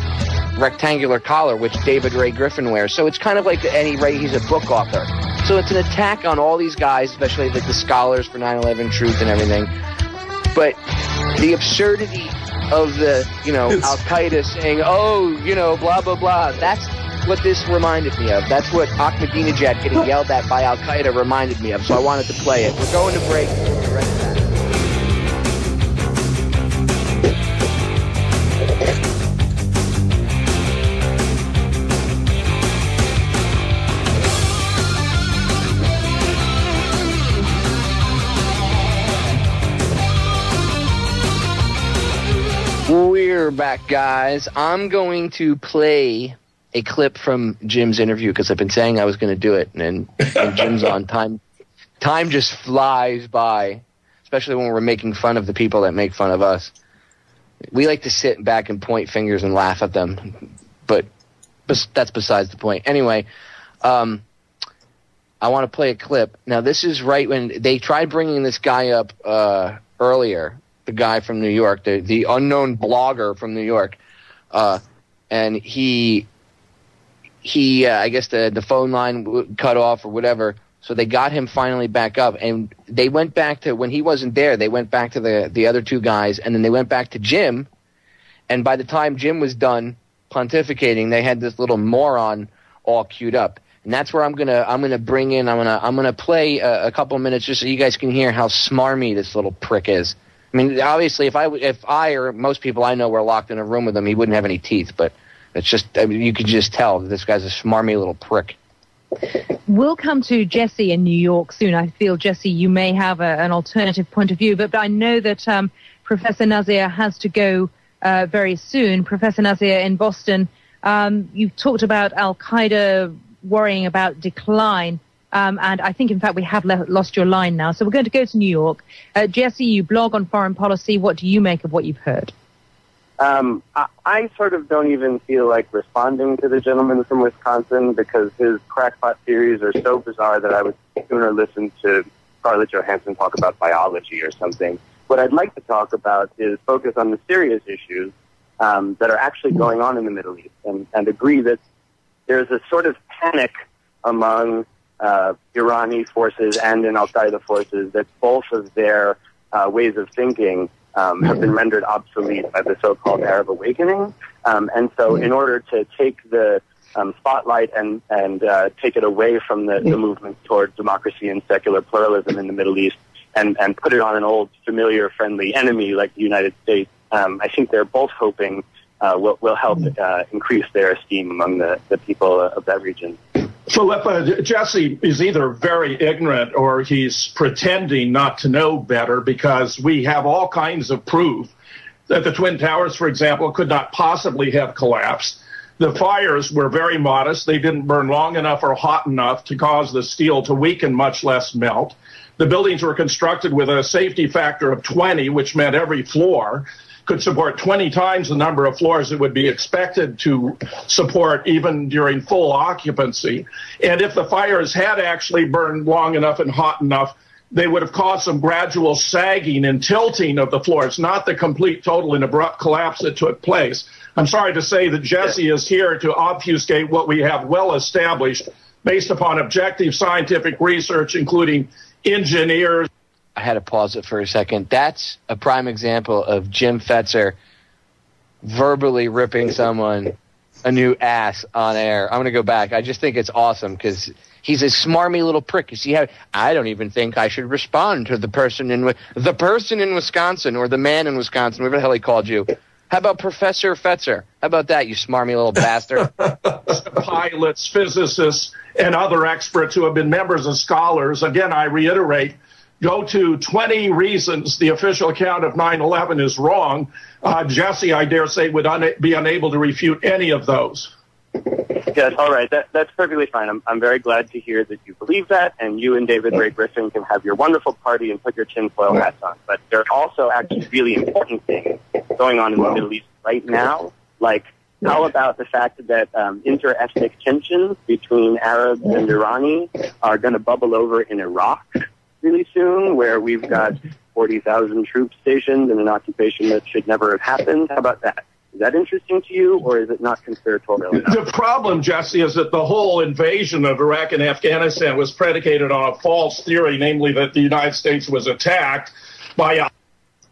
[SPEAKER 3] rectangular collar which David Ray Griffin wears. So it's kind of like any Ray he's a book author. So it's an attack on all these guys especially like the scholars for 9/11 truth and everything but the absurdity of the, you know, Al Qaeda saying, oh, you know, blah, blah, blah. That's what this reminded me of. That's what Ahmadinejad getting yelled at by Al Qaeda reminded me of. So I wanted to play it. We're going to break. We're back, guys. I'm going to play a clip from Jim's interview because I've been saying I was going to do it, and, and Jim's on time. Time just flies by, especially when we're making fun of the people that make fun of us. We like to sit back and point fingers and laugh at them, but, but that's besides the point. Anyway, um, I want to play a clip. Now, this is right when they tried bringing this guy up uh, earlier the guy from New York, the the unknown blogger from New York, uh, and he he uh, I guess the the phone line w- cut off or whatever. So they got him finally back up, and they went back to when he wasn't there. They went back to the the other two guys, and then they went back to Jim. And by the time Jim was done pontificating, they had this little moron all queued up and that's where I'm gonna I'm gonna bring in I'm gonna I'm gonna play a, a couple minutes just so you guys can hear how smarmy this little prick is. I mean, obviously, if I if I or most people I know were locked in a room with him, he wouldn't have any teeth. But it's just I mean, you could just tell that this guy's a smarmy little prick.
[SPEAKER 10] We'll come to Jesse in New York soon. I feel Jesse, you may have a, an alternative point of view, but, but I know that um, Professor Nazir has to go uh, very soon. Professor Nazir in Boston, um, you've talked about Al Qaeda worrying about decline. Um, and I think, in fact, we have le- lost your line now. So we're going to go to New York. Uh, Jesse, you blog on foreign policy. What do you make of what you've heard?
[SPEAKER 11] Um, I, I sort of don't even feel like responding to the gentleman from Wisconsin because his crackpot theories are so bizarre that I would sooner listen to Scarlett Johansson talk about biology or something. What I'd like to talk about is focus on the serious issues um, that are actually going on in the Middle East and, and agree that there's a sort of panic among uh, Irani forces and in Al Qaeda forces that both of their uh, ways of thinking um, have been rendered obsolete by the so-called Arab awakening. Um, and so, in order to take the um, spotlight and and uh, take it away from the, the movement toward democracy and secular pluralism in the Middle East, and and put it on an old familiar friendly enemy like the United States, um, I think they're both hoping uh, will will help uh, increase their esteem among the, the people of that region.
[SPEAKER 4] Philippa, Jesse is either very ignorant or he's pretending not to know better because we have all kinds of proof that the Twin Towers, for example, could not possibly have collapsed. The fires were very modest. They didn't burn long enough or hot enough to cause the steel to weaken, much less melt. The buildings were constructed with a safety factor of 20, which meant every floor could support 20 times the number of floors that would be expected to support even during full occupancy. And if the fires had actually burned long enough and hot enough, they would have caused some gradual sagging and tilting of the floors, not the complete, total, and abrupt collapse that took place. I'm sorry to say that Jesse is here to obfuscate what we have well established based upon objective scientific research, including engineers.
[SPEAKER 3] I had to pause it for a second. That's a prime example of Jim Fetzer verbally ripping someone a new ass on air. I'm going to go back. I just think it's awesome because he's a smarmy little prick. You see how I don't even think I should respond to the person in the person in Wisconsin or the man in Wisconsin, whatever the hell he called you. How about Professor Fetzer? How about that, you smarmy little bastard?
[SPEAKER 4] Pilots, physicists, and other experts who have been members of scholars. Again, I reiterate, go to 20 reasons the official account of 9-11 is wrong. Uh, Jesse, I dare say, would un- be unable to refute any of those.
[SPEAKER 11] Yes, all right. That, that's perfectly fine. I'm, I'm very glad to hear that you believe that, and you and David Ray Griffin can have your wonderful party and put your tinfoil hats on. But there are also actually really important things going on in the Middle East right now, like how about the fact that um, inter-ethnic tensions between Arabs and Irani are going to bubble over in Iraq really soon, where we've got 40,000 troops stationed in an occupation that should never have happened? How about that? Is that interesting to you, or is it not conspiratorial enough?
[SPEAKER 4] The problem, Jesse, is that the whole invasion of Iraq and Afghanistan was predicated on a false theory, namely that the United States was attacked by a.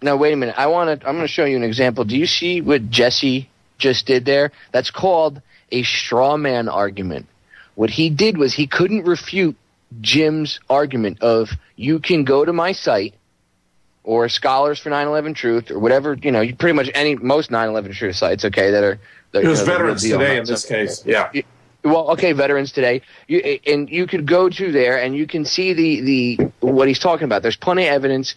[SPEAKER 3] Now wait a minute. I want to. I'm going to show you an example. Do you see what Jesse just did there? That's called a straw man argument. What he did was he couldn't refute Jim's argument of you can go to my site or Scholars for 9/11 Truth or whatever you know. You pretty much any most 9/11 Truth sites, okay, that are. That,
[SPEAKER 4] it was
[SPEAKER 3] you know,
[SPEAKER 4] veterans today in this case. Yeah.
[SPEAKER 3] Well, okay, veterans today. You, and you could go to there and you can see the the what he's talking about. There's plenty of evidence.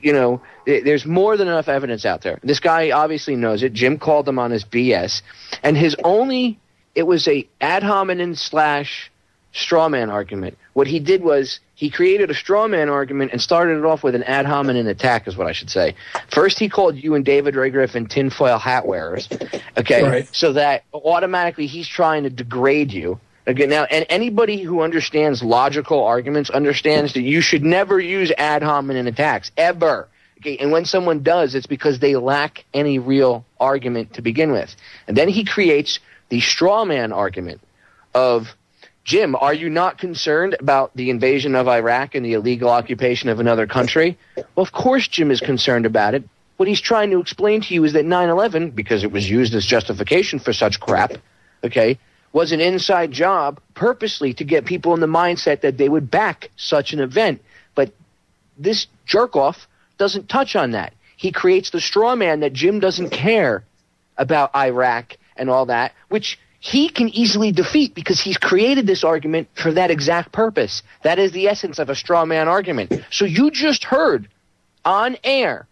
[SPEAKER 3] You know, there's more than enough evidence out there. This guy obviously knows it. Jim called him on his BS, and his only it was a ad hominem slash straw man argument. What he did was he created a straw man argument and started it off with an ad hominem attack, is what I should say. First, he called you and David Ray Griffin tinfoil hat wearers, okay,
[SPEAKER 4] Right.
[SPEAKER 3] so that automatically he's trying to degrade you. Okay, now, and anybody who understands logical arguments understands that you should never use ad hominem attacks ever. Okay, and when someone does, it's because they lack any real argument to begin with. And then he creates the straw man argument of Jim, are you not concerned about the invasion of Iraq and the illegal occupation of another country? Well, of course Jim is concerned about it. What he's trying to explain to you is that 9/11, because it was used as justification for such crap, okay, was an inside job purposely to get people in the mindset that they would back such an event. But this jerk off doesn't touch on that. He creates the straw man that Jim doesn't care about Iraq and all that, which he can easily defeat because he's created this argument for that exact purpose. That is the essence of a straw man argument. So you just heard on air,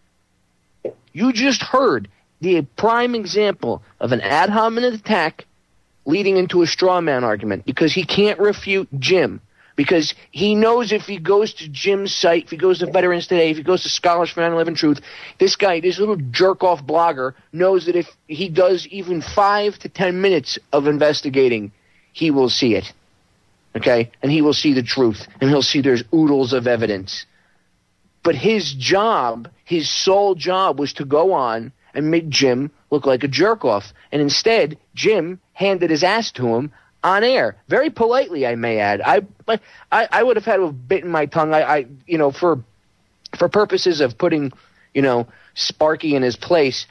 [SPEAKER 3] you just heard the prime example of an ad hominem attack leading into a straw man argument because he can't refute Jim. Because he knows if he goes to Jim's site, if he goes to Veterans Today, if he goes to Scholars for 9/11 Truth, this guy, this little jerk off blogger, knows that if he does even five to ten minutes of investigating, he will see it. Okay, and he will see the truth, and he'll see there's oodles of evidence. But his job, his sole job, was to go on and make Jim look like a jerk off. And instead, Jim handed his ass to him on air, very politely, I may add. I I, I would have had to have bitten my tongue. I, I you know for for purposes of putting you know Sparky in his place,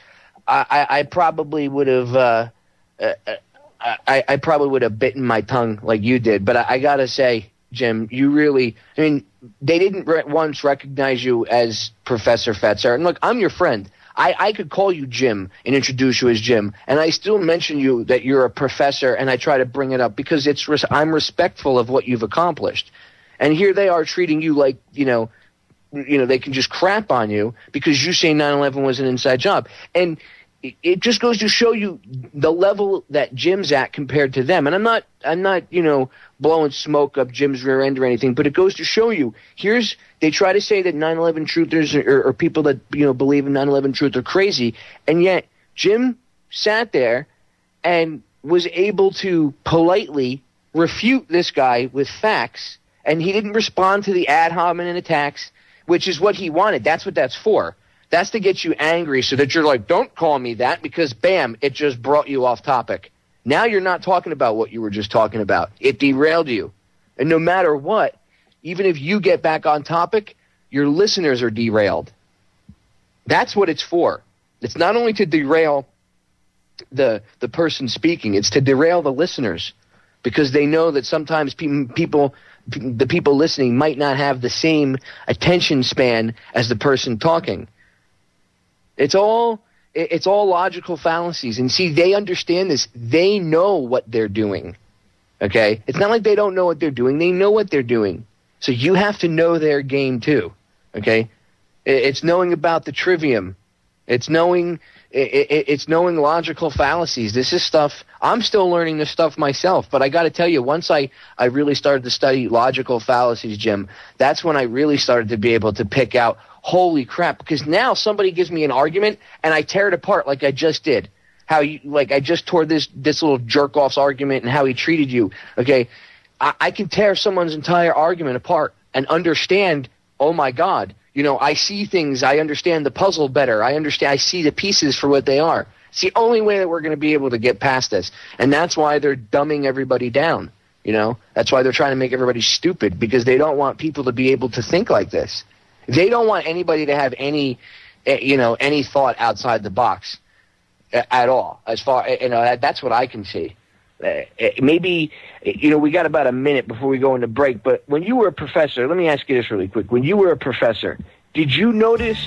[SPEAKER 3] I, I, I probably would have. Uh, uh, I, I probably would have bitten my tongue like you did, but I, I gotta say, Jim, you really. I mean, they didn't re- once recognize you as Professor Fetzer, and look, I'm your friend. I, I could call you Jim and introduce you as Jim, and I still mention you that you're a professor, and I try to bring it up because it's res- I'm respectful of what you've accomplished, and here they are treating you like you know, you know they can just crap on you because you say 9/11 was an inside job, and it just goes to show you the level that Jim's at compared to them. And I'm not, I'm not, you know, blowing smoke up Jim's rear end or anything, but it goes to show you. Here's they try to say that 9/11 truthers or, or people that you know believe in 9/11 truth are crazy, and yet Jim sat there and was able to politely refute this guy with facts, and he didn't respond to the ad hominem attacks, which is what he wanted. That's what that's for. That's to get you angry so that you're like, don't call me that because bam, it just brought you off topic. Now you're not talking about what you were just talking about. It derailed you. And no matter what, even if you get back on topic, your listeners are derailed. That's what it's for. It's not only to derail the the person speaking, it's to derail the listeners because they know that sometimes pe- people the people listening might not have the same attention span as the person talking. It's all it's all logical fallacies. And see, they understand this. They know what they're doing. Okay? It's not like they don't know what they're doing. They know what they're doing. So you have to know their game too. Okay? It's knowing about the trivium. It's knowing it's knowing logical fallacies. This is stuff I'm still learning this stuff myself, but I got to tell you, once I I really started to study logical fallacies, Jim, that's when I really started to be able to pick out holy crap because now somebody gives me an argument and I tear it apart like I just did. How you like I just tore this this little jerk off's argument and how he treated you. Okay, I, I can tear someone's entire argument apart and understand. Oh my God, you know I see things. I understand the puzzle better. I understand. I see the pieces for what they are. It's the only way that we're going to be able to get past this, and that's why they're dumbing everybody down. You know, that's why they're trying to make everybody stupid because they don't want people to be able to think like this. They don't want anybody to have any, eh, you know, any thought outside the box eh, at all. As far, eh, you know, that's what I can see. Maybe, you know, we got about a minute before we go into break. But when you were a professor, let me ask you this really quick. When you were a professor, did you notice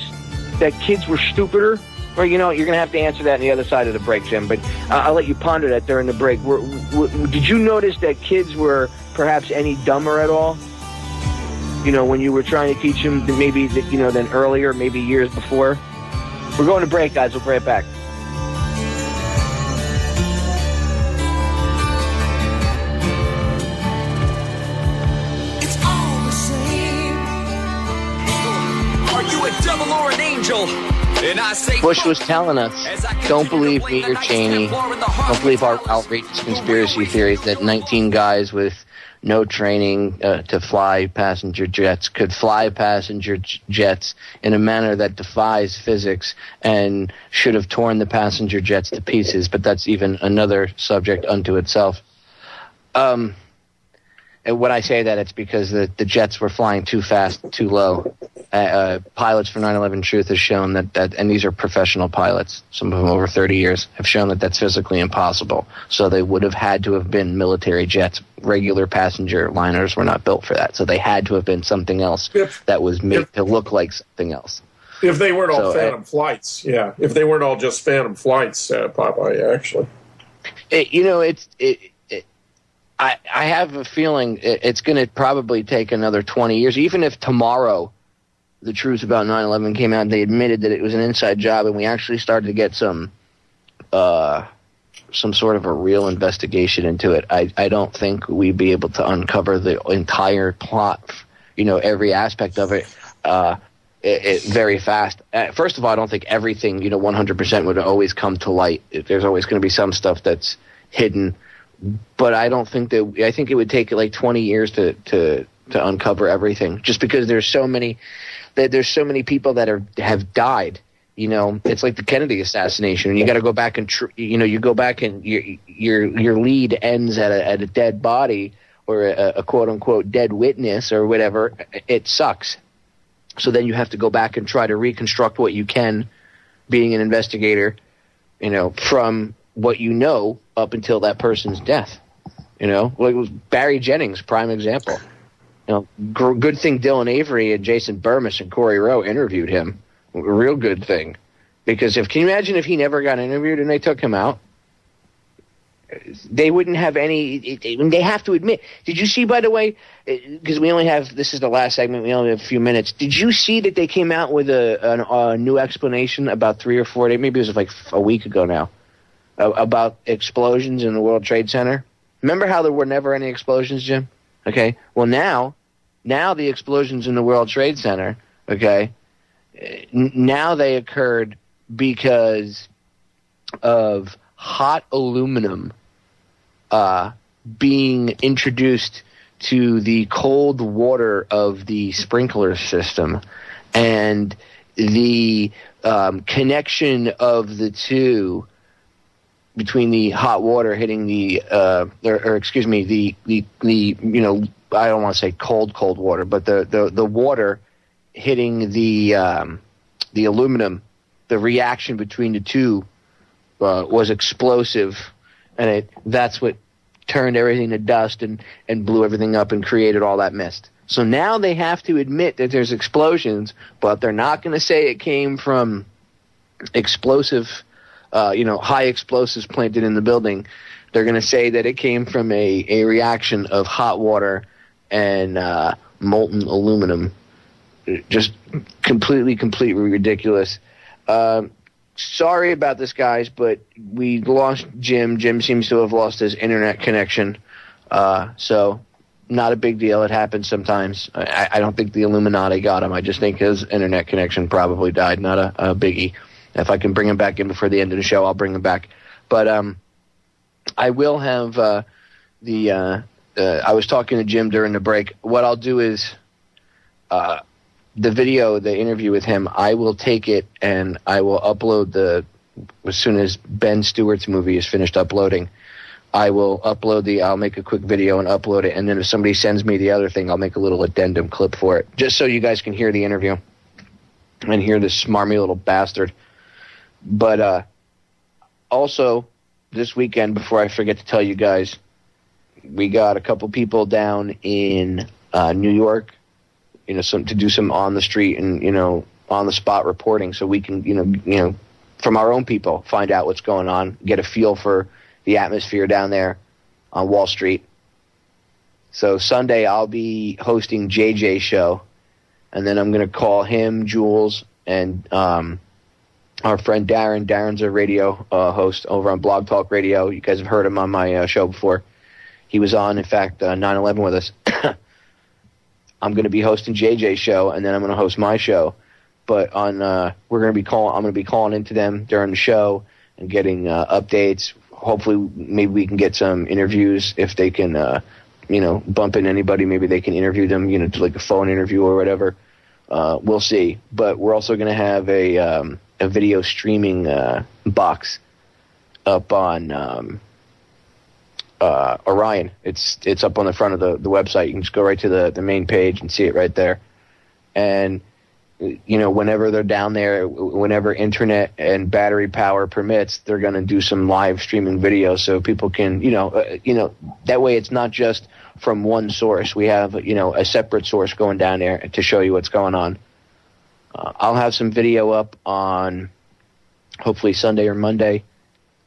[SPEAKER 3] that kids were stupider? Or you know, you're going to have to answer that on the other side of the break, Jim. But I'll let you ponder that during the break. Were, were, did you notice that kids were perhaps any dumber at all? You know, when you were trying to teach him maybe, you know, than earlier, maybe years before? We're going to break, guys. We'll be right back.
[SPEAKER 12] It's all the same. Are you a devil or an angel? And I say
[SPEAKER 3] Bush was telling us, don't believe me or Cheney. Don't believe our outrageous conspiracy theories that 19 guys with no training uh, to fly passenger jets could fly passenger j- jets in a manner that defies physics and should have torn the passenger jets to pieces. But that's even another subject unto itself. Um, and when I say that, it's because the, the jets were flying too fast, too low. Uh, uh, pilots for 9/11 Truth has shown that, that, and these are professional pilots, some of them over 30 years, have shown that that's physically impossible. So they would have had to have been military jets. Regular passenger liners were not built for that. So they had to have been something else
[SPEAKER 4] If-
[SPEAKER 3] that was made
[SPEAKER 4] if-
[SPEAKER 3] to look like something else.
[SPEAKER 4] If they weren't all
[SPEAKER 3] So, uh,
[SPEAKER 4] Phantom flights, yeah. If they weren't all just Phantom flights, uh, Popeye, actually.
[SPEAKER 3] It, you know, it's it, it, I I have a feeling it, it's going to probably take another 20 years. Even if tomorrow the truth about 9/11 came out, and they admitted that it was an inside job, and we actually started to get some uh some sort of a real investigation into it. I I don't think we'd be able to uncover the entire plot, you know, every aspect of it. Uh, it, it very fast. Uh, first of all, I don't think everything, you know, 100% would always come to light. There's always going to be some stuff that's hidden, but I don't think that. I think it would take like 20 years to to to uncover everything, just because there's so many. That there's so many people that are have died. You know, it's like the Kennedy assassination, you got to go back and tr- you know you go back and your your your lead ends at a at a dead body or a, a quote unquote dead witness or whatever. It sucks. So then you have to go back and try to reconstruct what you can, being an investigator, you know, from what you know up until that person's death. You know, like it was Barry Jennings, prime example. You know, gr- good thing Dylan Avery and Jason Bermas and Korey Rowe interviewed him. Real good thing, because if can you imagine if he never got interviewed and they took him out, they wouldn't have any. It, it, they have to admit. Did you see, by the way, because we only have this is the last segment. We only have a few minutes. Did you see that they came out with a, an, a new explanation about three or four days? Maybe it was like a week ago now uh, about explosions in the World Trade Center. Remember how there were never any explosions, Jim? Okay. Well, now, now the explosions in the World Trade Center. Okay. Now they occurred because of hot aluminum uh, being introduced to the cold water of the sprinkler system and the um, connection of the two between the hot water hitting the uh, or, or excuse me the, the the you know I don't want to say cold cold water but the the, the water hitting the um, the aluminum the reaction between the two uh, was explosive and it that's what turned everything to dust and and blew everything up and created all that mist. So now they have to admit that there's explosions but they're not going to say it came from explosive uh, you know, high explosives planted in the building, they're going to say that it came from a, a reaction of hot water and uh, molten aluminum. Just completely, completely ridiculous. Uh, sorry about this, guys, but we lost Jim. Jim seems to have lost his internet connection. Uh, so, not a big deal. It happens sometimes. I, I, don't think the Illuminati got him. I just think his internet connection probably died. Not a, a biggie. If I can bring him back in before the end of the show, I'll bring him back. But um, I will have uh, the. Uh, uh, I was talking to Jim during the break. What I'll do is uh, the video, the interview with him. I will take it and I will upload the as soon as Ben Stewart's movie is finished uploading. I will upload the. I'll make a quick video and upload it, and then if somebody sends me the other thing, I'll make a little addendum clip for it, just so you guys can hear the interview and hear this smarmy little bastard. But uh, also, this weekend, before I forget to tell you guys, we got a couple people down in uh, New York, you know, some to do some on the street and you know on the spot reporting, so we can you know you know from our own people find out what's going on, get a feel for the atmosphere down there on Wall Street. So Sunday I'll be hosting JJ show, and then I'm going to call him, Jules, and um, our friend Darren. Darren's a radio uh, host over on Blog Talk Radio. You guys have heard him on my uh, show before. He was on, in fact, uh, 9/11 with us. I'm going to be hosting JJ's show, and then I'm going to host my show. But on, uh, we're going to be calling. I'm going to be calling into them during the show and getting uh, updates. Hopefully, maybe we can get some interviews if they can, uh, you know, bump in anybody. Maybe they can interview them, you know, like a phone interview or whatever. We'll see. But we're also going to have a um, a video streaming uh, box up on um, uh, Orion. It's it's up on the front of the, the website. You can just go right to the, the main page and see it right there. And you know, whenever they're down there, whenever internet and battery power permits, they're going to do some live streaming video so people can, you know, uh, you know, that way it's not just from one source. We have, you know, a separate source going down there to show you what's going on. Uh, I'll have some video up on hopefully Sunday or Monday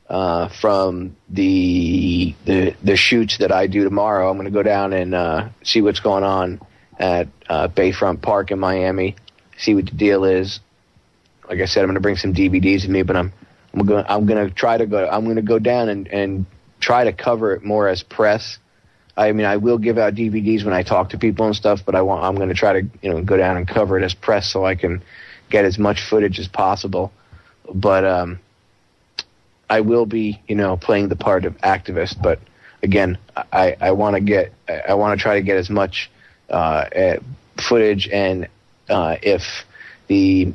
[SPEAKER 3] uh, from the, the the shoots that I do tomorrow. I'm going to go down and uh, see what's going on at uh, Bayfront Park in Miami. See what the deal is. Like I said, I'm going to bring some DVDs with me, but I'm I'm going I'm going to try to go. I'm going to go down and and try to cover it more as press. I mean, I will give out DVDs when I talk to people and stuff, but I want I'm going to try to you know go down and cover it as press so I can get as much footage as possible. But um, I will be you know playing the part of activist. But again, I I want to get I want to try to get as much uh, footage and uh, if the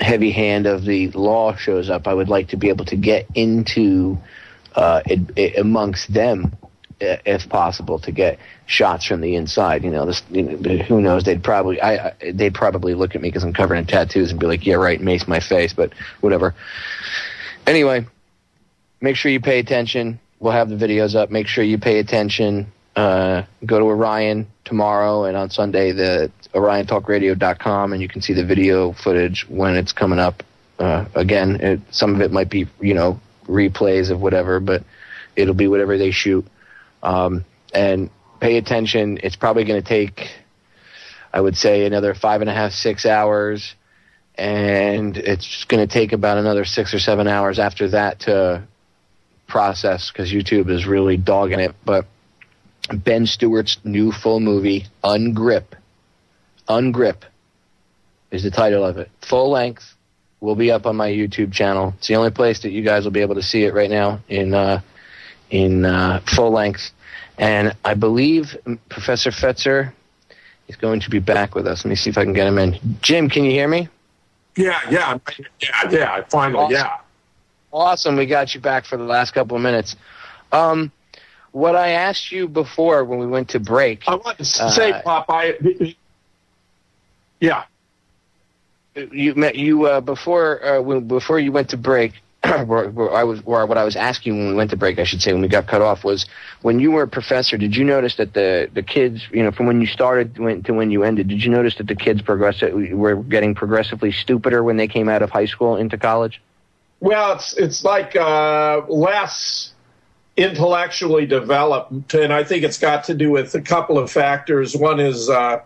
[SPEAKER 3] heavy hand of the law shows up, I would like to be able to get into uh, it, it, amongst them, if possible, to get shots from the inside. You know, this, you know, who knows? They'd probably, I, I they'd probably look at me because I'm covered in tattoos and be like, "Yeah, right, mace my face," but whatever. Anyway, make sure you pay attention. We'll have the videos up. Make sure you pay attention. Uh, go to Orion tomorrow and on Sunday, the oriontalkradio.com, and you can see the video footage when it's coming up. Uh, again, it, some of it might be, you know, replays of whatever, but it'll be whatever they shoot. Um, and pay attention. It's probably going to take, I would say, another five and a half, six hours. And it's going to take about another six or seven hours after that to process because YouTube is really dogging it. But Ben Stewart's new full movie, Ungrip, Ungrip is the title of it. Full length will be up on my YouTube channel. It's the only place that you guys will be able to see it right now in uh, in uh, full length. And I believe Professor Fetzer is going to be back with us. Let me see if I can get him in. Jim, can you hear me?
[SPEAKER 4] Yeah, yeah, yeah, yeah. Finally,
[SPEAKER 3] awesome.
[SPEAKER 4] yeah.
[SPEAKER 3] Awesome. We got you back for the last couple of minutes. Um, what I asked you before when we went to break.
[SPEAKER 4] I want to say, uh, Pop, I. Yeah.
[SPEAKER 3] You met you uh, before uh, when, before you went to break. where, where I was, or what I was asking when we went to break, I should say, when we got cut off, was when you were a professor. Did you notice that the the kids, you know, from when you started to when you ended, did you notice that the kids were getting progressively stupider when they came out of high school into college?
[SPEAKER 4] Well, it's it's like uh, less intellectually developed, and I think it's got to do with a couple of factors. One is uh,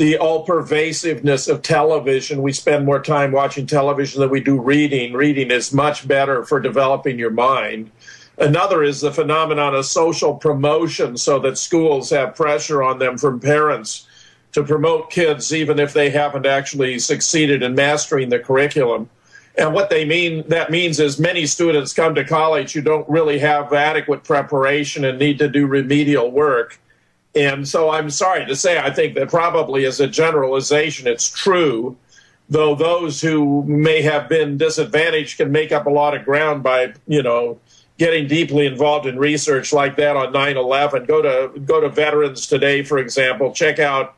[SPEAKER 4] the all pervasiveness of television. We spend more time watching television than we do reading. Reading is much better for developing your mind. Another is the phenomenon of social promotion, so that schools have pressure on them from parents to promote kids, even if they haven't actually succeeded in mastering the curriculum. And what they mean that means is many students come to college who don't really have adequate preparation and need to do remedial work. And so I'm sorry to say, I think that probably as a generalization, it's true, though those who may have been disadvantaged can make up a lot of ground by, you know, getting deeply involved in research like that on 9-11. Go to, go to Veterans Today, for example, check out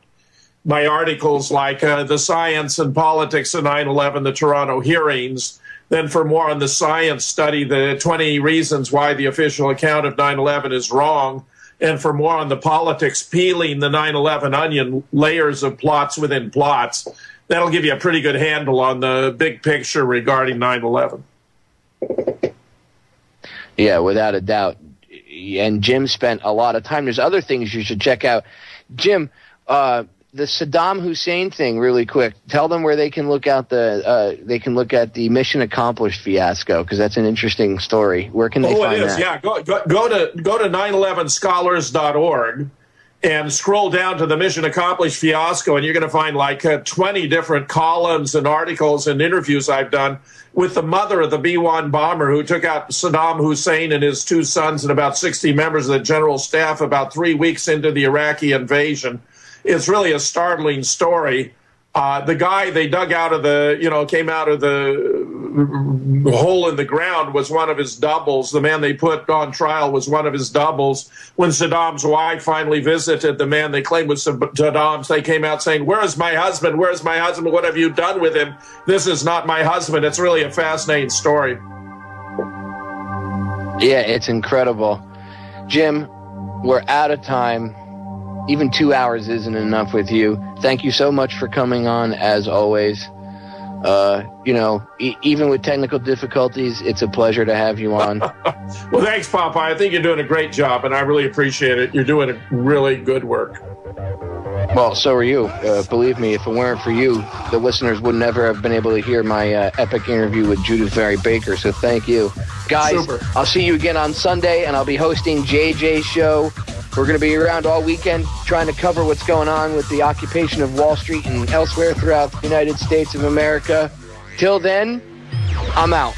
[SPEAKER 4] my articles like uh, The Science and Politics of 9-11, the Toronto hearings. Then for more on the science, study the 20 reasons why the official account of 9-11 is wrong and for more on the politics, peeling the 9 11 onion, layers of plots within plots. That'll give you a pretty good handle on the big picture regarding 9 11.
[SPEAKER 3] Yeah, without a doubt. And Jim spent a lot of time. There's other things you should check out. Jim, uh, the Saddam Hussein thing really quick. Tell them where they can look out the uh, they can look at the mission accomplished fiasco because that's an interesting story. Where can they
[SPEAKER 4] oh,
[SPEAKER 3] find
[SPEAKER 4] it is.
[SPEAKER 3] that?
[SPEAKER 4] Yeah, go, go, go to go to 911scholars.org and scroll down to the mission accomplished fiasco, and you're going to find like uh, 20 different columns and articles and interviews I've done with the mother of the B 1 bomber who took out Saddam Hussein and his two sons and about 60 members of the general staff about three weeks into the Iraqi invasion it's really a startling story. Uh, the guy they dug out of the, you know, came out of the hole in the ground was one of his doubles. The man they put on trial was one of his doubles. When Saddam's wife finally visited the man they claimed was Saddam's, they came out saying, Where's my husband? Where's my husband? What have you done with him? This is not my husband. It's really a fascinating story.
[SPEAKER 3] Yeah, it's incredible. Jim, we're out of time even two hours isn't enough with you. Thank you so much for coming on, as always. Uh, you know, e- even with technical difficulties, it's a pleasure to have you on.
[SPEAKER 4] well, thanks, Popeye. I think you're doing a great job, and I really appreciate it. You're doing a really good work.
[SPEAKER 3] Well, so are you. Uh, believe me, if it weren't for you, the listeners would never have been able to hear my uh, epic interview with Judyth Vary Baker. So thank you. Guys,
[SPEAKER 4] Super.
[SPEAKER 3] I'll see you again on Sunday, and I'll be hosting JJ's show. We're going to be around all weekend trying to cover what's going on with the occupation of Wall Street and elsewhere throughout the United States of America. Till then, I'm out.